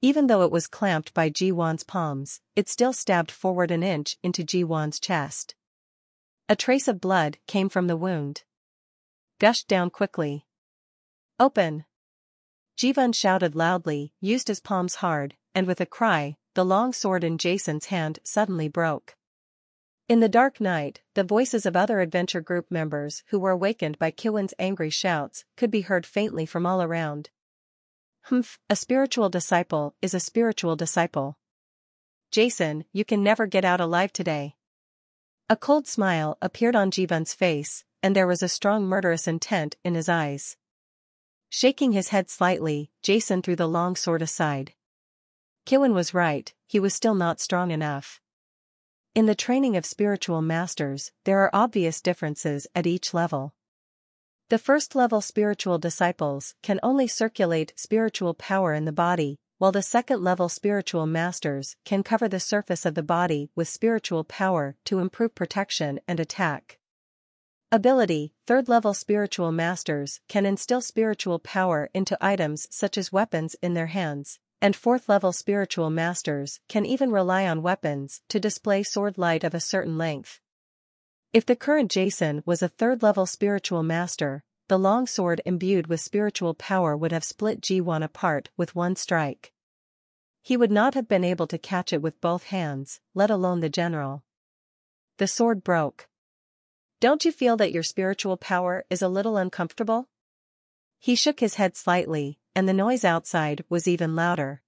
Even though it was clamped by Jivan's palms, it still stabbed forward an inch into Jivan's chest. A trace of blood came from the wound. Gushed down quickly. Open! Jivan shouted loudly, used his palms hard, and with a cry, the long sword in Jason's hand suddenly broke. In the dark night, the voices of other adventure group members who were awakened by Jivan's angry shouts could be heard faintly from all around. Humph, a spiritual disciple is a spiritual disciple. Jason, you can never get out alive today. A cold smile appeared on Jivan's face, and there was a strong murderous intent in his eyes. Shaking his head slightly, Jason threw the long sword aside. Jivan was right, he was still not strong enough. In the training of spiritual masters, there are obvious differences at each level. The first level spiritual disciples can only circulate spiritual power in the body, while the second level spiritual masters can cover the surface of the body with spiritual power to improve protection and attack. Ability Third level spiritual masters can instill spiritual power into items such as weapons in their hands, and fourth level spiritual masters can even rely on weapons to display sword light of a certain length. If the current Jason was a third level spiritual master, the long sword imbued with spiritual power would have split Jivan apart with one strike. He would not have been able to catch it with both hands, let alone the general. The sword broke. Don't you feel that your spiritual power is a little uncomfortable? He shook his head slightly, and the noise outside was even louder.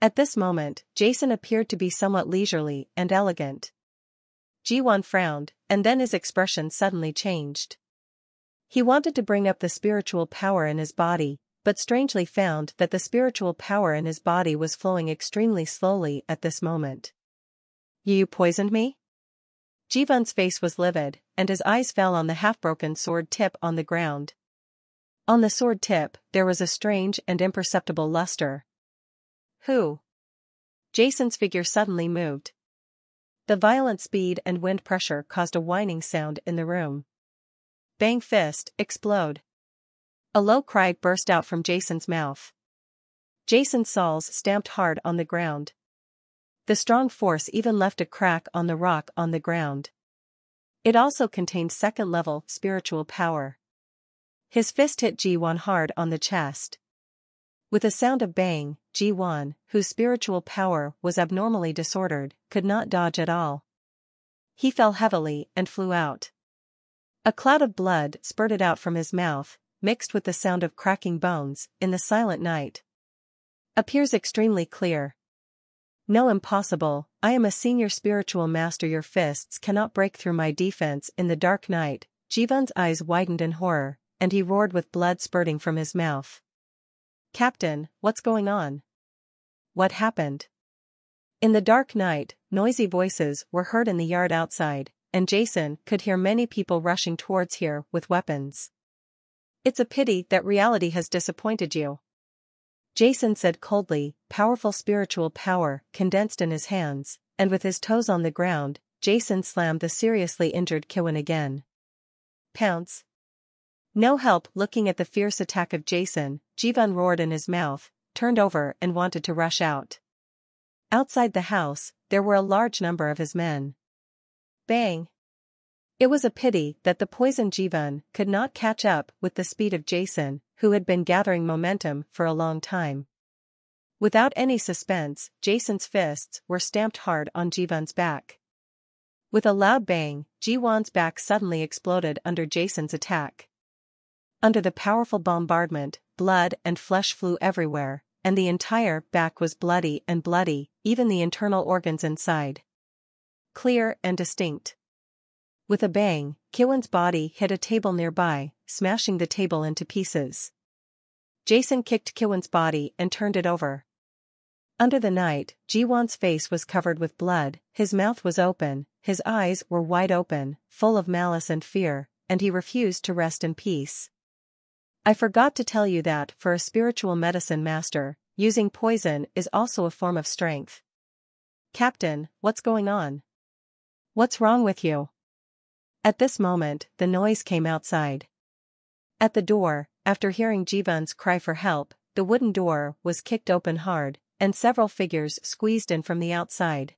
At this moment, Jason appeared to be somewhat leisurely and elegant. Jivan frowned, and then his expression suddenly changed. He wanted to bring up the spiritual power in his body, but strangely found that the spiritual power in his body was flowing extremely slowly at this moment. You poisoned me? Jivan's face was livid, and his eyes fell on the half-broken sword tip on the ground. On the sword tip, there was a strange and imperceptible luster. Who? Jason's figure suddenly moved. The violent speed and wind pressure caused a whining sound in the room. Bang fist, explode. A low cry burst out from Jason's mouth. Jason soles stamped hard on the ground. The strong force even left a crack on the rock on the ground. It also contained second-level spiritual power. His fist hit Jivan hard on the chest. With a sound of bang, Jivan, whose spiritual power was abnormally disordered, could not dodge at all. He fell heavily and flew out. A cloud of blood spurted out from his mouth, mixed with the sound of cracking bones, in the silent night. Appears extremely clear, no impossible, I am a senior spiritual master your fists cannot break through my defense in the dark night, Jivan's eyes widened in horror, and he roared with blood spurting from his mouth. Captain, what's going on? What happened? In the dark night, noisy voices were heard in the yard outside, and Jason could hear many people rushing towards here with weapons. It's a pity that reality has disappointed you. Jason said coldly, powerful spiritual power condensed in his hands, and with his toes on the ground, Jason slammed the seriously injured Jivan again. Pounce. No help looking at the fierce attack of Jason, Jivan roared in his mouth, turned over and wanted to rush out. Outside the house, there were a large number of his men. Bang! It was a pity that the poisoned Jivan could not catch up with the speed of Jason, who had been gathering momentum for a long time. Without any suspense, Jason's fists were stamped hard on Jivan's back. With a loud bang, Jivan's back suddenly exploded under Jason's attack. Under the powerful bombardment, blood and flesh flew everywhere, and the entire back was bloody and bloody, even the internal organs inside. Clear and distinct. With a bang, Jivan's body hit a table nearby, smashing the table into pieces. Jason kicked Jivan's body and turned it over. Under the night, Jivan's face was covered with blood, his mouth was open, his eyes were wide open, full of malice and fear, and he refused to rest in peace. I forgot to tell you that for a spiritual medicine master, using poison is also a form of strength. Captain, what's going on? What's wrong with you? At this moment, the noise came outside. At the door, after hearing Jivan's cry for help, the wooden door was kicked open hard, and several figures squeezed in from the outside.